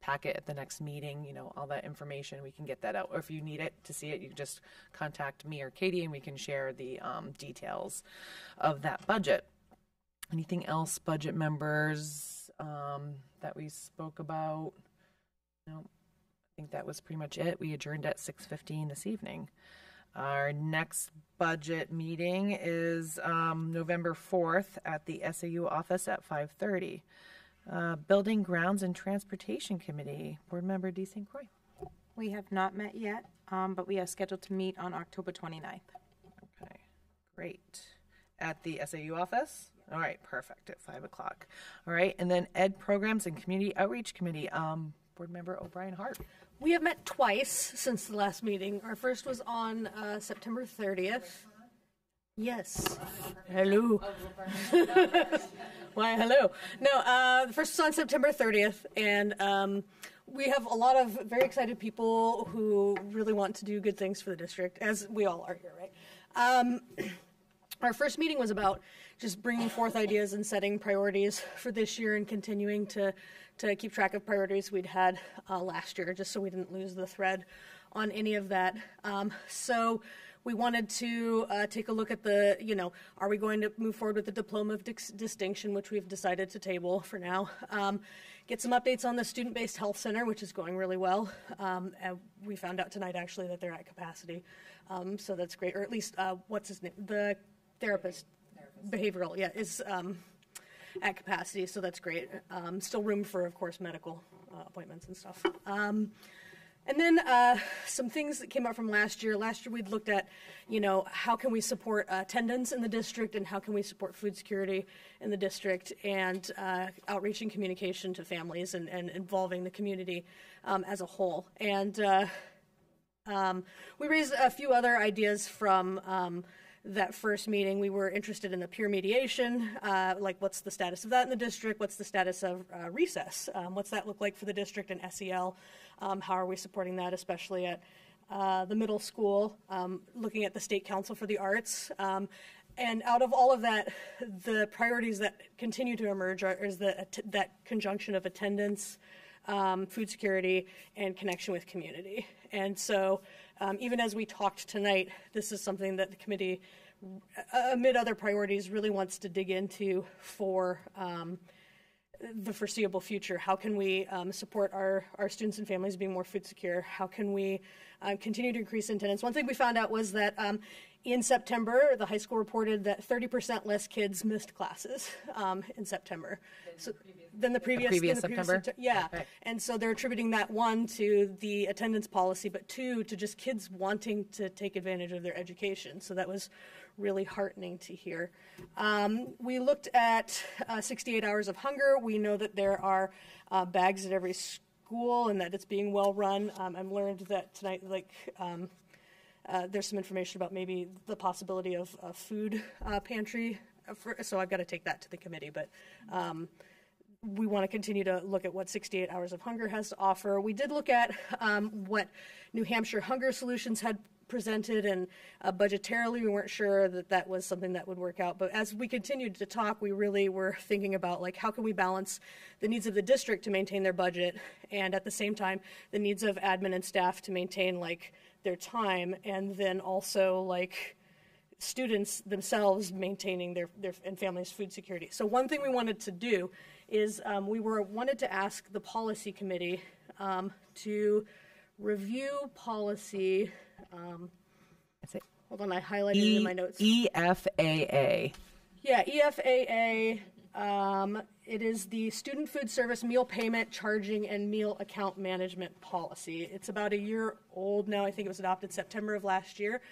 packet at the next meeting, you know, all that information, we can get that out. Or if you need it to see it, you just contact me or Katie and we can share the um, details of that budget. Anything else, budget members, um, that we spoke about? No, I think that was pretty much it. We adjourned at 6:15 this evening. Our next budget meeting is um, November 4th at the SAU office at 5:30. Uh, Building, Grounds, and Transportation Committee, Board Member D. St. Croix. We have not met yet, um, but we are scheduled to meet on October 29th. Okay, great. At the SAU office? All right, perfect, at 5 o'clock. All right, and then Ed Programs and Community Outreach Committee, um, Board Member O'Brien Hart. We have met twice since the last meeting. Our first was on uh, September 30th. Yes. Hello. Why, hello. No, uh, the first was on September 30th, and um, we have a lot of very excited people who really want to do good things for the district, as we all are here, right? Um, our first meeting was about just bringing forth ideas and setting priorities for this year and continuing to, to keep track of priorities we'd had uh, last year, just so we didn't lose the thread on any of that. Um, so we wanted to uh, take a look at the, you know, are we going to move forward with the diploma of dis- distinction, which we've decided to table for now. Um, get some updates on the student-based health center, which is going really well. Um, and we found out tonight actually that they're at capacity, um, so that's great. Or at least uh, what's his name? The therapist, behavioral, yeah, is um, at capacity, so that's great. Um, still room for, of course, medical uh, appointments and stuff. And then uh, some things that came out from last year. Last year we'd looked at, you know, how can we support uh, attendance in the district and how can we support food security in the district and uh, outreach and communication to families and, and involving the community um, as a whole. And uh, um, we raised a few other ideas from um, that first meeting. We were interested in the peer mediation, uh, like what's the status of that in the district? What's the status of uh, recess? Um, what's that look like for the district and SEL? Um, how are we supporting that, especially at uh, the middle school? Um, looking at the State Council for the Arts. Um, and out of all of that, the priorities that continue to emerge are, is the, that conjunction of attendance, um, food security, and connection with community. And so, um, even as we talked tonight, this is something that the committee, uh, amid other priorities, really wants to dig into for um, the foreseeable future. How can we um, support our, our students and families being more food secure? How can we uh, continue to increase attendance? One thing we found out was that um, in September, the high school reported that 30% less kids missed classes um, in September. So, than the previous, previous than the September? Septe- yeah. Okay. And so they're attributing that one to the attendance policy, but two to just kids wanting to take advantage of their education. So that was really heartening to hear. Um, we looked at uh, 68 hours of hunger. We know that there are uh, bags at every school and that it's being well run. Um, I've learned that tonight, like. Um, uh, there's some information about maybe the possibility of a food uh, pantry. For, so I've got to take that to the committee. But um, we want to continue to look at what 68 Hours of Hunger has to offer. We did look at um, what New Hampshire Hunger Solutions had presented, and uh, budgetarily, we weren't sure that that was something that would work out. But as we continued to talk, we really were thinking about like how can we balance the needs of the district to maintain their budget, and at the same time, the needs of admin and staff to maintain like their time, and then also like students themselves maintaining their, their and families' food security. So one thing we wanted to do is um, we were wanted to ask the policy committee um, to review policy. Um, That's it. hold on, I highlighted it in my notes. E EFAA. Yeah, E EFAA. Um, it is the Student Food Service Meal Payment, Charging, and Meal Account Management Policy. It's about a year old now. I think it was adopted September of last year.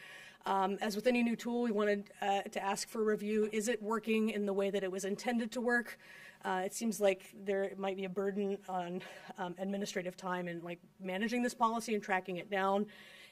Um, as with any new tool, we wanted uh, to ask for review. Is it working in the way that it was intended to work? Uh, it seems like there might be a burden on um, administrative time in like managing this policy and tracking it down.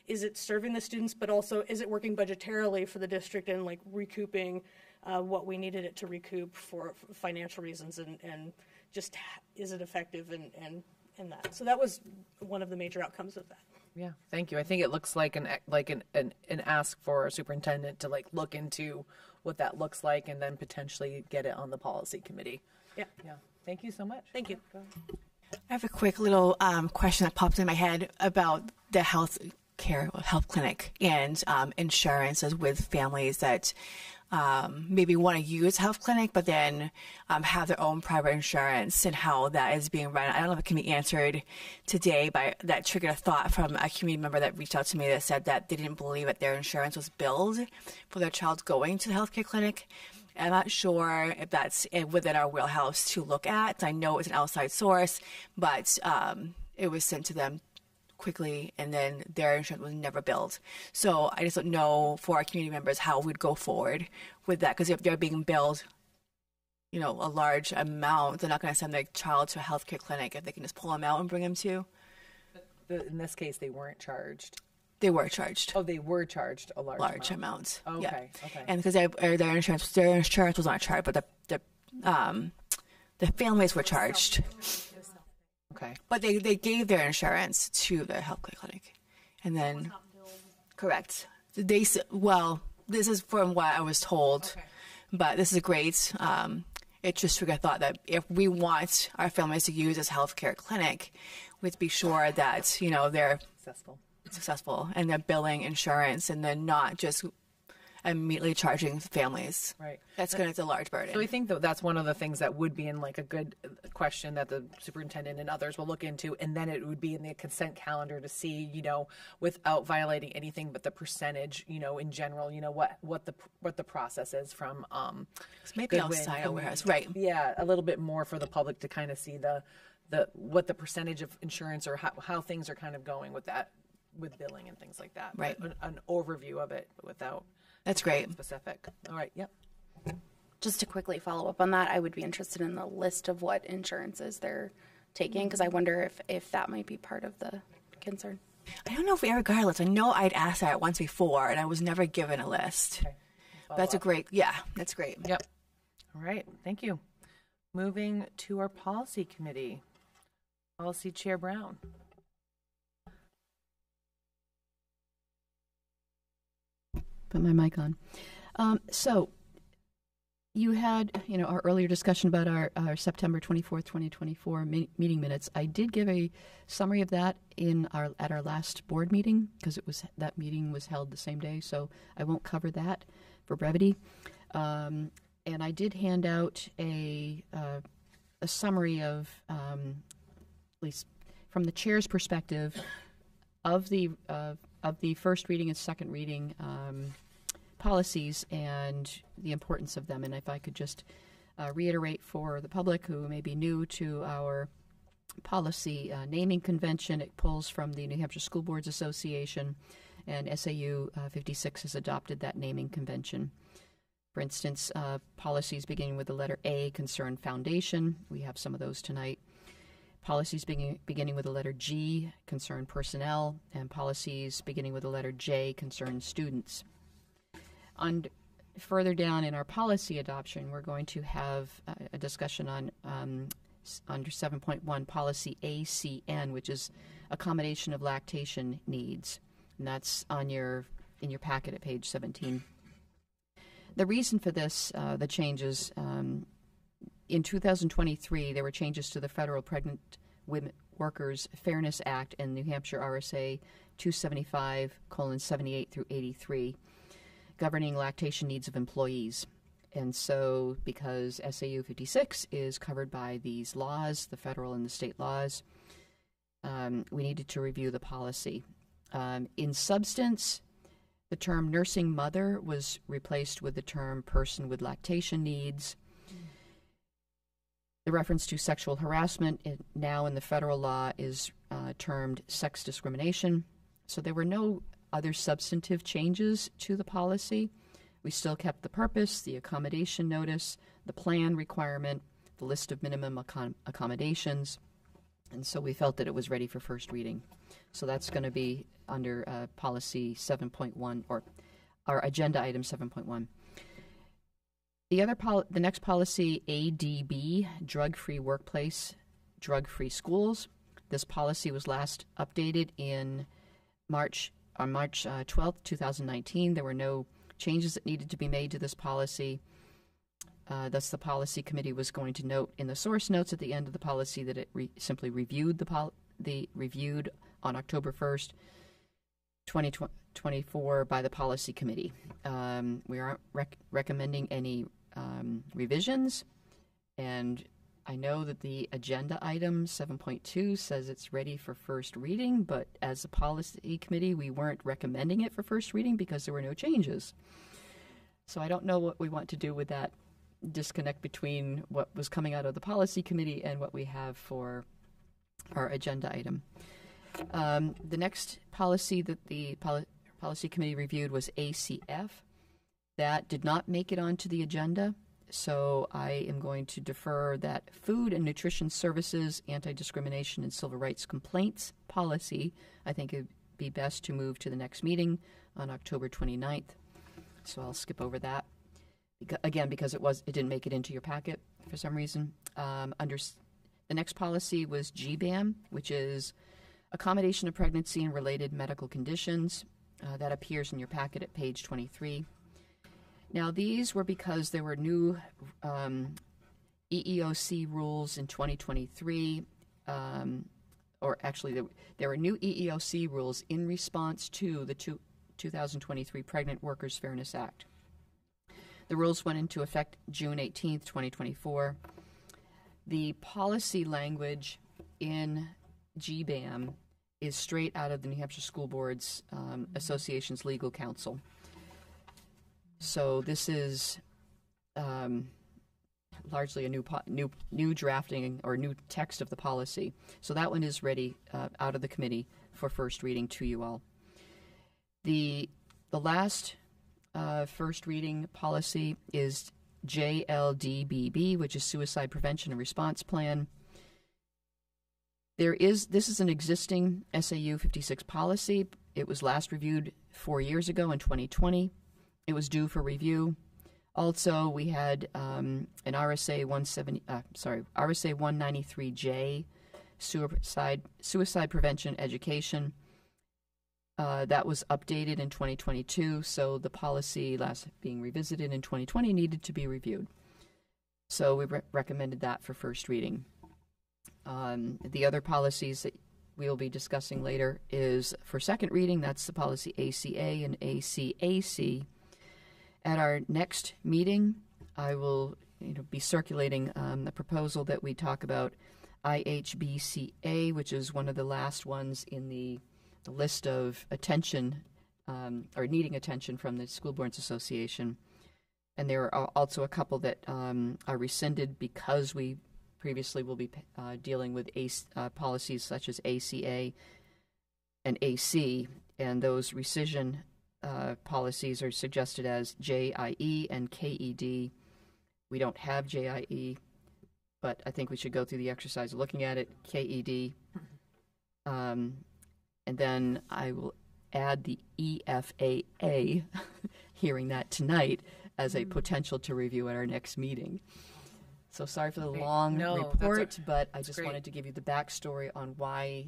Is it serving the students, but also is it working budgetarily for the district and like recouping uh, what we needed it to recoup for, for financial reasons and, and just is it effective and, and, and that. So that was one of the major outcomes of that. Yeah, thank you. I think it looks like an like an, an an ask for a superintendent to like look into what that looks like and then potentially get it on the policy committee. Yeah. Yeah. Thank you so much. Thank you. I have a quick little um, question that popped in my head about the health care health clinic and um, insurances with families that um, maybe want to use health clinic, but then um, have their own private insurance and how that is being run. I don't know if it can be answered today, but that triggered a thought from a community member that reached out to me that said that they didn't believe that their insurance was billed for their child going to the healthcare clinic. I'm not sure if that's within our wheelhouse to look at. I know it's an outside source, but um, it was sent to them quickly and then their insurance was never billed. So I just don't know for our community members how we'd go forward with that because if they're being billed, you know, a large amount, they're not going to send their child to a healthcare clinic if they can just pull them out and bring them to. The, in this case, they weren't charged. They were charged. Oh, they were charged a large, large amount. amount. Okay, yeah. okay. And because their their insurance their insurance was not charged, but the the um the families were charged. Okay. But they, they gave their insurance to the healthcare clinic. And then, correct. They, s- well, this is from what I was told, but this is great. Um, it just triggered a thought that if we want our families to use this healthcare clinic, we'd be sure that, you know, they're Successful. successful and they're billing insurance and then not just immediately charging families. Right. That's going to, it's a large burden. So I think that that's one of the things that would be in like a good question that the superintendent and others will look into, and then it would be in the consent calendar to see, you know, without violating anything but the percentage, you know, in general, you know, what what the what the process is from um, maybe outside warehouse. Right. Yeah, a little bit more for the public to kind of see the the what the percentage of insurance or how how things are kind of going with that with billing and things like that. Right. An, an overview of it without That's great. specific. All right. Yep. Just to quickly follow up on that, I would be interested in the list of what insurances they're taking because I wonder if, if that might be part of the concern. I don't know if we ever got a. I know I'd asked that once before, and I was never given a list. That's a great, yeah, that's great. Yep. All right. Thank you. Moving to our policy committee. Policy Chair Brown. Put my mic on. Um, so you had, you know, our earlier discussion about our, our September 24th, 2024 me- meeting minutes. I did give a summary of that in our at our last board meeting because it was that meeting was held the same day, so I won't cover that for brevity. Um, and I did hand out a uh, a summary of um, at least from the chair's perspective of the uh, of the first reading and second reading um, policies and the importance of them. And if I could just uh, reiterate for the public who may be new to our policy uh, naming convention, it pulls from the New Hampshire School Boards Association, and SAU uh, 56 has adopted that naming convention. For instance, uh, policies beginning with the letter A concern foundation. We have some of those tonight. Policies beginning, beginning with the letter G concern personnel, and policies beginning with the letter J concern students. On further down in our policy adoption, we're going to have uh, a discussion on um, under 7.1 policy ACN, which is accommodation of lactation needs, and that's on your in your packet at page 17. The reason for this, uh, the changes, um, in 2023, there were changes to the Federal Pregnant Women Workers Fairness Act and New Hampshire RSA 275 colon 78 through 83, governing lactation needs of employees. And so, because SAU 56 is covered by these laws, the federal and the state laws, um, we needed to review the policy. Um, in substance, the term nursing mother was replaced with the term person with lactation needs. The reference to sexual harassment now in the federal law is uh, termed sex discrimination. So there were no other substantive changes to the policy. We still kept the purpose, the accommodation notice, the plan requirement, the list of minimum accom- accommodations, and so we felt that it was ready for first reading. So that's going to be under uh, policy 7.1 or our agenda item 7.1. The other the next policy ADB, drug-free workplace, drug-free schools. This policy was last updated in March on March uh, 12th, 2019. There were no changes that needed to be made to this policy. Uh, thus, the policy committee was going to note in the source notes at the end of the policy that it re- simply reviewed the pol- the reviewed on October first, 2024 by the policy committee. Um, we aren't rec- recommending any um, revisions, and I know that the agenda item 7.2 says it's ready for first reading, but as a policy committee, we weren't recommending it for first reading because there were no changes. So I don't know what we want to do with that disconnect between what was coming out of the policy committee and what we have for our agenda item. Um, the next policy that the poli- policy committee reviewed was ACF. That did not make it onto the agenda, so I am going to defer that food and nutrition services, anti discrimination, and civil rights complaints policy. I think it would be best to move to the next meeting on October 29th. So I'll skip over that. Again, because it was it didn't make it into your packet for some reason. Um, under the next policy was GBAM, which is accommodation of pregnancy and related medical conditions. Uh, that appears in your packet at page 23. Now, these were because there were new um, EEOC rules in 2023, um, or actually, there, there were new EEOC rules in response to the two, 2023 Pregnant Workers Fairness Act. The rules went into effect June 18th, 2024. The policy language in GBAM is straight out of the New Hampshire School Boards um, Association's legal counsel. So this is um, largely a new po- new new drafting or new text of the policy. So that one is ready uh, out of the committee for first reading to you all. The the last uh, first reading policy is JLDBB, which is Suicide Prevention and Response Plan. There is this is an existing SAU 56 policy. It was last reviewed four years ago in 2020. It was due for review. Also, we had um, an RSA 170, uh, sorry, RSA 193J, suicide suicide prevention education. Uh, that was updated in 2022, so the policy last being revisited in 2020 needed to be reviewed. So we re- recommended that for first reading. Um, the other policies that we will be discussing later is for second reading. That's the policy ACA and ACAC. At our next meeting, I will you know, be circulating um, the proposal that we talk about IHBCA, which is one of the last ones in the, the list of attention um, or needing attention from the School Boards Association. And there are also a couple that um, are rescinded because we previously will be uh, dealing with uh, policies such as ACA and AC, and those rescission uh, policies are suggested as JIE and KED. We don't have JIE, but I think we should go through the exercise of looking at it. KED, um, and then I will add the E EFAA, hearing that tonight as a potential to review at our next meeting. So sorry for the Great. long No, that's report, but I just great. wanted to give you the backstory on why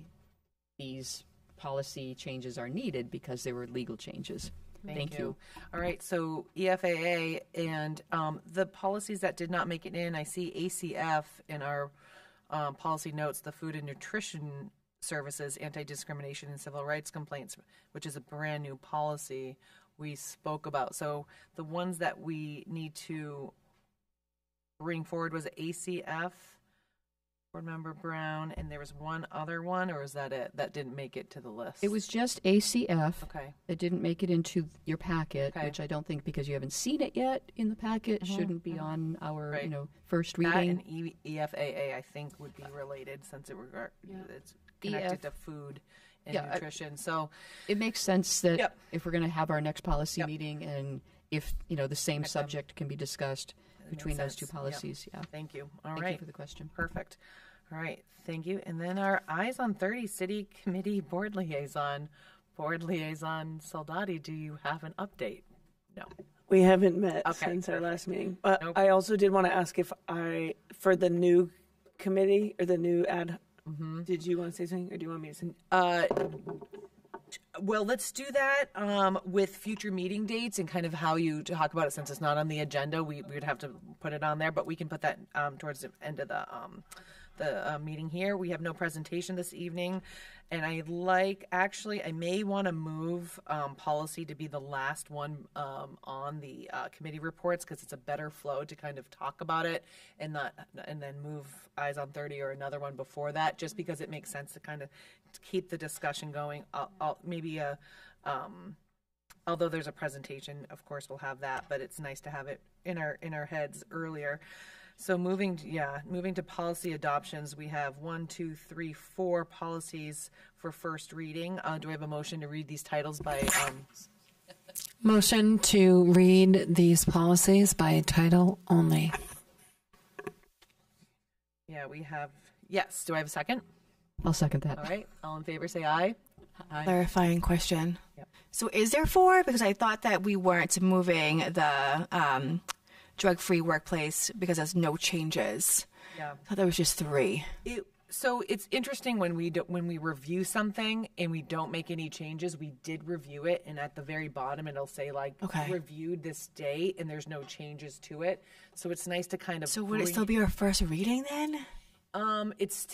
these policy changes are needed because they were legal changes. Thank, you. All right, so EFAA and um, the policies that did not make it in, I see ACF in our um, policy notes, the food and nutrition services, anti-discrimination and civil rights complaints, which is a brand new policy we spoke about. So the ones that we need to bring forward was ACF, Board Member Brown, and there was one other one, or is that it? That didn't make it to the list. It was just ACF. okay. It didn't make it into your packet, Okay. which I don't think because you haven't seen it yet in the packet uh-huh, shouldn't be uh-huh. on our Right. you know first That reading. and e- EFAA, I think, would be related since it regard, it's connected EF to food and Yeah, I- nutrition. So, it makes sense that Yep. if we're going to have our next policy Yep. meeting and if you know the same subject can be discussed between those two sense. Yep. policies, yeah. thank you. All Thank right, you for the question. perfect. All right, thank you. And then our Eyes on 30 City Committee Board Liaison, Board Liaison Soldati, do you have an update? No. We haven't met Okay, since our last meeting. But Nope. I also did want to ask if I, for the new committee or the new ad, Mm-hmm. did you want to say something or do you want me to say? Uh, well, let's do that um, with future meeting dates and kind of how you talk about it. Since it's not on the agenda, we, we would have to put it on there, but we can put that um, towards the end of the um, the uh, meeting here. We have no presentation this evening, and I like actually I may want to move um, policy to be the last one um, on the uh, committee reports because it's a better flow to kind of talk about it and not and then move eyes on 30 or another one before that just because it makes sense to kind of keep the discussion going. I'll, I'll maybe a um, although there's a presentation of course we'll have that but it's nice to have it in our in our heads earlier so moving to, yeah moving to policy adoptions we have one two three four policies for first reading uh, do i have a motion to read these titles by um, Motion to read these policies by title only. yeah we have yes do i have a second I'll second that. all right all in favor say aye aye Clarifying question. Yep. So is there four? Because I thought that we weren't moving the um, drug-free workplace because there's no changes. yeah I thought there was just three. it, so it's interesting when we do, when we review something and we don't make any changes. We did review it, and at the very bottom it'll say like Okay. reviewed this date, and there's no changes to it. So it's nice to kind of. So would it still be our first reading then? Um, it's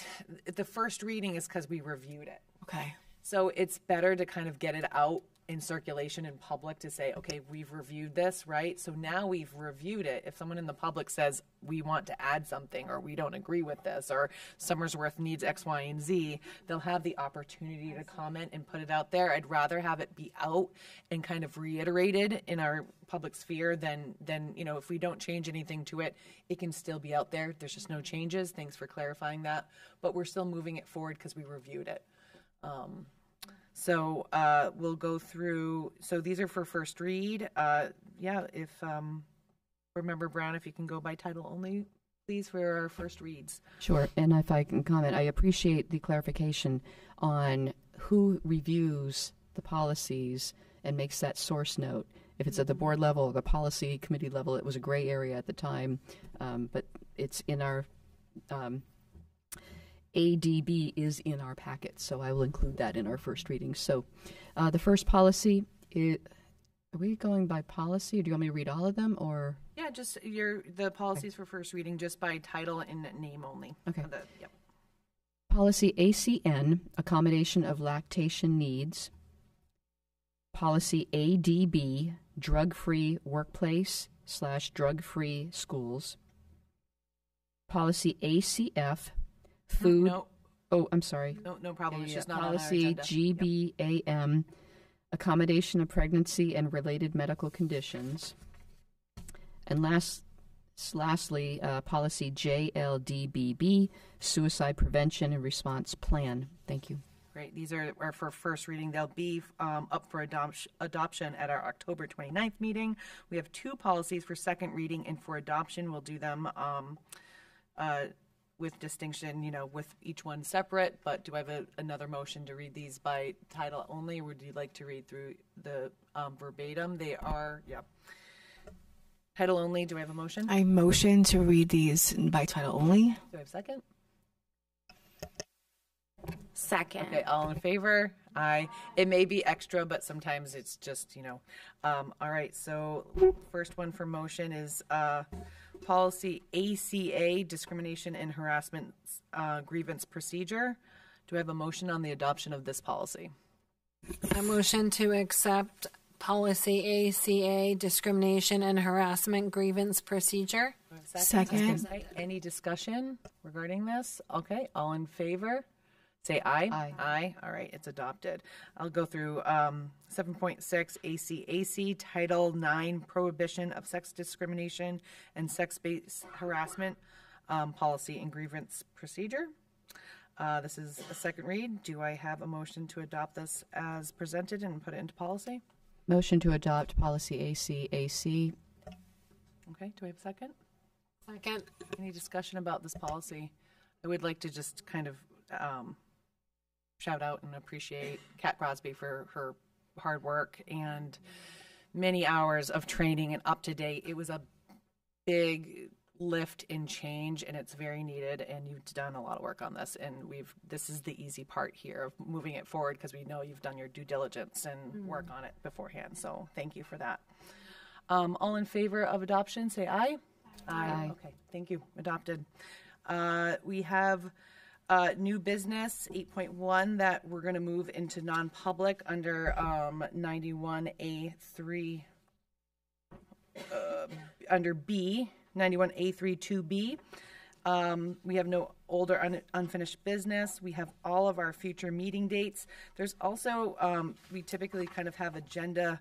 the first reading is because we reviewed it. Okay. So it's better to kind of get it out in circulation in public to say, okay, we've reviewed this, right? So now we've reviewed it. If someone in the public says we want to add something or we don't agree with this or Somersworth needs X, Y, and Z, they'll have the opportunity to comment and put it out there. I'd rather have it be out and kind of reiterated in our public sphere than than, you know, if we don't change anything to it, it can still be out there. There's just no changes. Thanks for clarifying that. But we're still moving it forward because we reviewed it. Um, so uh, we'll go through. So these are for first read. Uh, yeah, if um, remember Brown, if you can go by title only, please for our first reads. Sure. And if I can comment, I appreciate the clarification on who reviews the policies and makes that source note. If it's at the board level or the policy committee level, it was a gray area at the time, um, but it's in our um, ADB is in our packet, so I will include that in our first reading. So, uh, the first policy is. Are we going by policy, or do you want me to read all of them, or Yeah, just your the policies for first reading just by title and name only. Okay. The- yep. Policy ACN, accommodation of lactation needs. Policy ADB, drug free workplace slash drug free schools. Policy ACF, food. No, Oh, I'm sorry. no, no problem. It's just not policy on our agenda. Yep. GBAM, accommodation of pregnancy and related medical conditions. And last, lastly, uh, policy JLDBB, suicide prevention and response plan. Thank you. Great. These are, are for first reading. They'll be um, up for adop- adoption at our October 29th meeting. We have two policies for second reading, and for adoption, we'll do them um, uh, with distinction, you know, with each one separate. But do I have a, another motion to read these by title only, or would you like to read through the um, verbatim? They are, yeah. Title only. Do I have a motion? I motion to read these by title only. Do I have a second? Second. Okay, all in favor? Aye. It may be extra, but sometimes it's just, you know. Um, all right, so first one for motion is uh, policy ACA, discrimination and harassment uh, grievance procedure. Do I have a motion on the adoption of this policy? A motion to accept policy ACA discrimination and harassment grievance procedure. Do I have a Second. Any discussion regarding this? Okay, all in favor? Say aye. Aye. Aye. All right, it's adopted. I'll go through um, 7.6 ACAC, Title 9, Prohibition of Sex Discrimination and Sex-Based Harassment um, Policy and Grievance Procedure. Uh, This is a second read. Do I have a motion to adopt this as presented and put it into policy? Motion to adopt policy ACAC. Okay, do I have a second? Second. Any discussion about this policy? I would like to just kind of um, shout out and appreciate Kat Crosby for her hard work and many hours of training and up to date. It was a big lift and change and it's very needed and you've done a lot of work on this and we've this is the easy part here of moving it forward because we know you've done your due diligence and work on it beforehand so thank you for that. Um, all in favor of adoption say aye. Aye, okay thank you adopted. Uh, we have uh, new business 8.1 that we're going to move into non-public under um, 91a3 under B, 91A32B. Um, we have no older un- unfinished business. We have all of our future meeting dates. There's also, um, we typically kind of have agenda,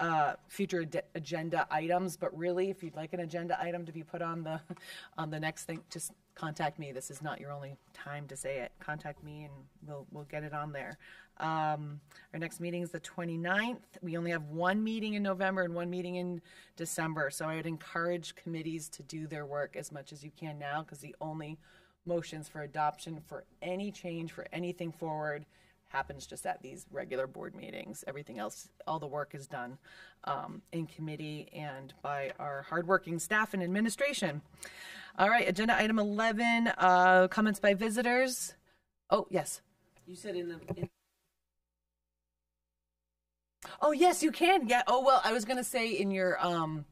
uh, future ad- agenda items, but really, if you'd like an agenda item to be put on the, on the next thing, just contact me. This is not your only time to say it. Contact me and we'll, we'll get it on there. Um, our next meeting is the 29th. We only have one meeting in November and one meeting in December. So I would encourage committees to do their work as much as you can now because the only motions for adoption for any change, for anything forward, happens just at these regular board meetings. Everything else, all the work is done um, in committee and by our hardworking staff and administration. All right, agenda item 11 uh, comments by visitors. Oh, yes. You said in the. In- Oh yes, you can. Yeah. Oh well, I was gonna say in your um,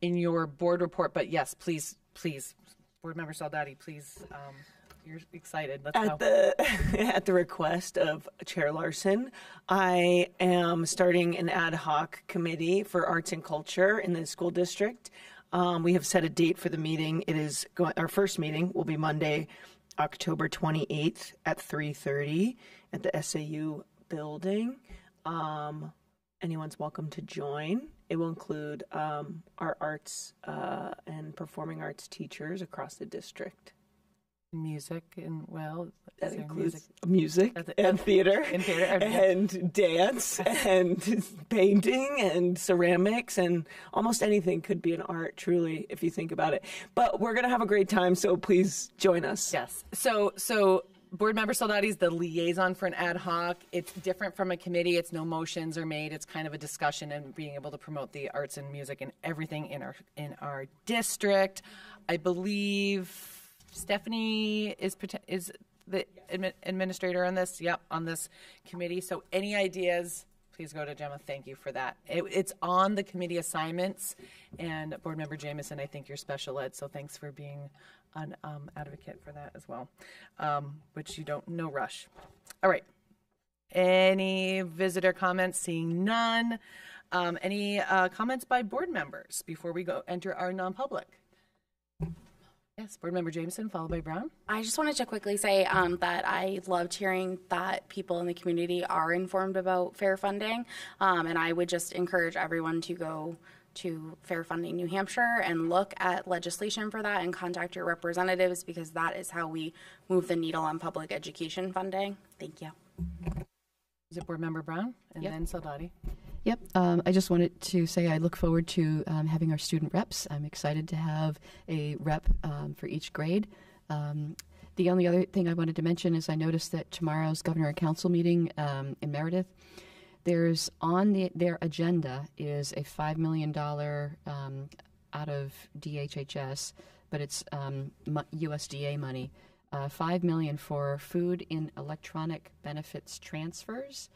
in your board report, but yes, please, please, board member Soldati, please. Um, you're excited. Let's at go. the at the request of Chair Larson, I am starting an ad hoc committee for arts and culture in the school district. Um, we have set a date for the meeting. It is going, our first meeting will be Monday, October 28th at 3:30 at the SAU building. Um, anyone's welcome to join. It will include um, our arts uh, and performing arts teachers across the district. Music and well, That includes music? music, and theater, and theater, and- dance, and painting, and ceramics, and almost anything could be an art, truly, if you think about it. But we're gonna have a great time, so please join us. Yes. So so board member Soldati is the liaison for an ad hoc. It's different from a committee. It's no motions are made. It's kind of a discussion and being able to promote the arts and music and everything in our in our district. I believe Stephanie is is the admi- administrator on this. Yep, on this committee. So any ideas? Please go to Gemma. Thank you for that. It, it's on the committee assignments, and Board Member Jameson, I think you're special ed, so thanks for being an um, advocate for that as well, um, which you don't, no rush. All right. Any visitor comments? Seeing none. Um, any uh, comments by board members before we go enter our non-public? Yes, Board Member Jameson, followed by Brown. I just wanted to quickly say um, that I loved hearing that people in the community are informed about fair funding. Um, and I would just encourage everyone to go to Fair Funding New Hampshire and look at legislation for that and contact your representatives because that is how we move the needle on public education funding. Thank you. Is it Board Member Brown and Yep. then Soldati? Yep. Um, I just wanted to say I look forward to um, having our student reps. I'm excited to have a rep um, for each grade. Um, the only other thing I wanted to mention is I noticed that tomorrow's governor and council meeting um, in Meredith, there's on the, their agenda is a $5 million um, out of DHHS, but it's USDA money. Uh, 5 million for food in electronic benefits transfers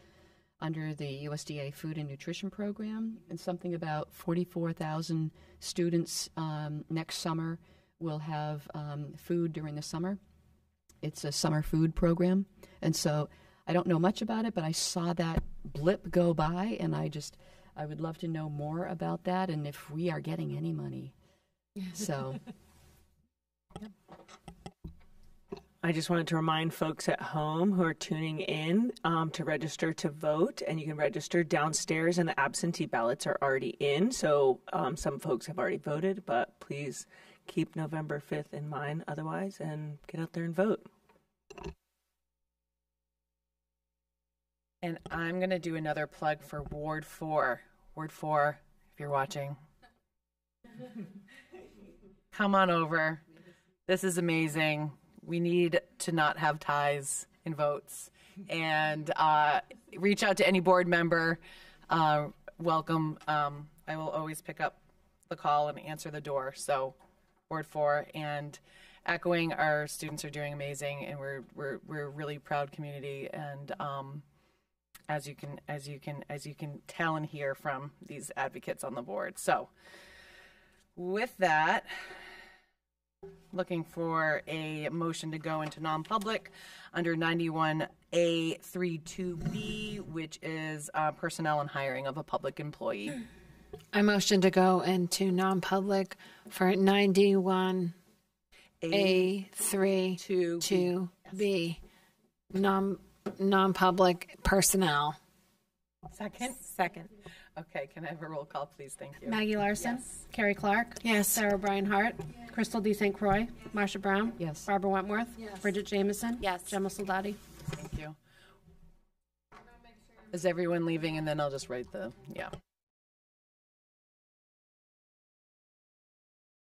under the USDA Food and Nutrition Program, and something about 44,000 students um, next summer will have um, food during the summer. It's a summer food program, and so I don't know much about it, but I saw that blip go by, and I just I would love to know more about that and if we are getting any money. So I just wanted to remind folks at home who are tuning in um, to register to vote, and you can register downstairs, and the absentee ballots are already in. So um, some folks have already voted, but please keep November 5th in mind otherwise and get out there and vote. And I'm going to do another plug for Ward 4. Ward 4, if you're watching. Come on over. This is amazing. We need to not have ties in votes. And uh, reach out to any board member. Uh, welcome. Um, I will always pick up the call and answer the door. So board for, and echoing our students are doing amazing, and we're we're we're a really proud community, and um, as you can as you can as you can tell and hear from these advocates on the board. So, with that, looking for a motion to go into non-public under 91A32B, which is uh, personnel and hiring of a public employee. I motion to go into non-public for 91 A three Two two B non non-public personnel. Second. Second. Okay, can I have a roll call, please? Thank you. Maggie Larson. Carrie Clark. Yes. Sarah Bryan Hart. Crystal D. St. Croix. Marsha Brown. Yes. Barbara Wentworth. Bridget Jameson. Yes. Gemma Soldati. Thank you. Is everyone leaving? And then I'll just write the, yeah.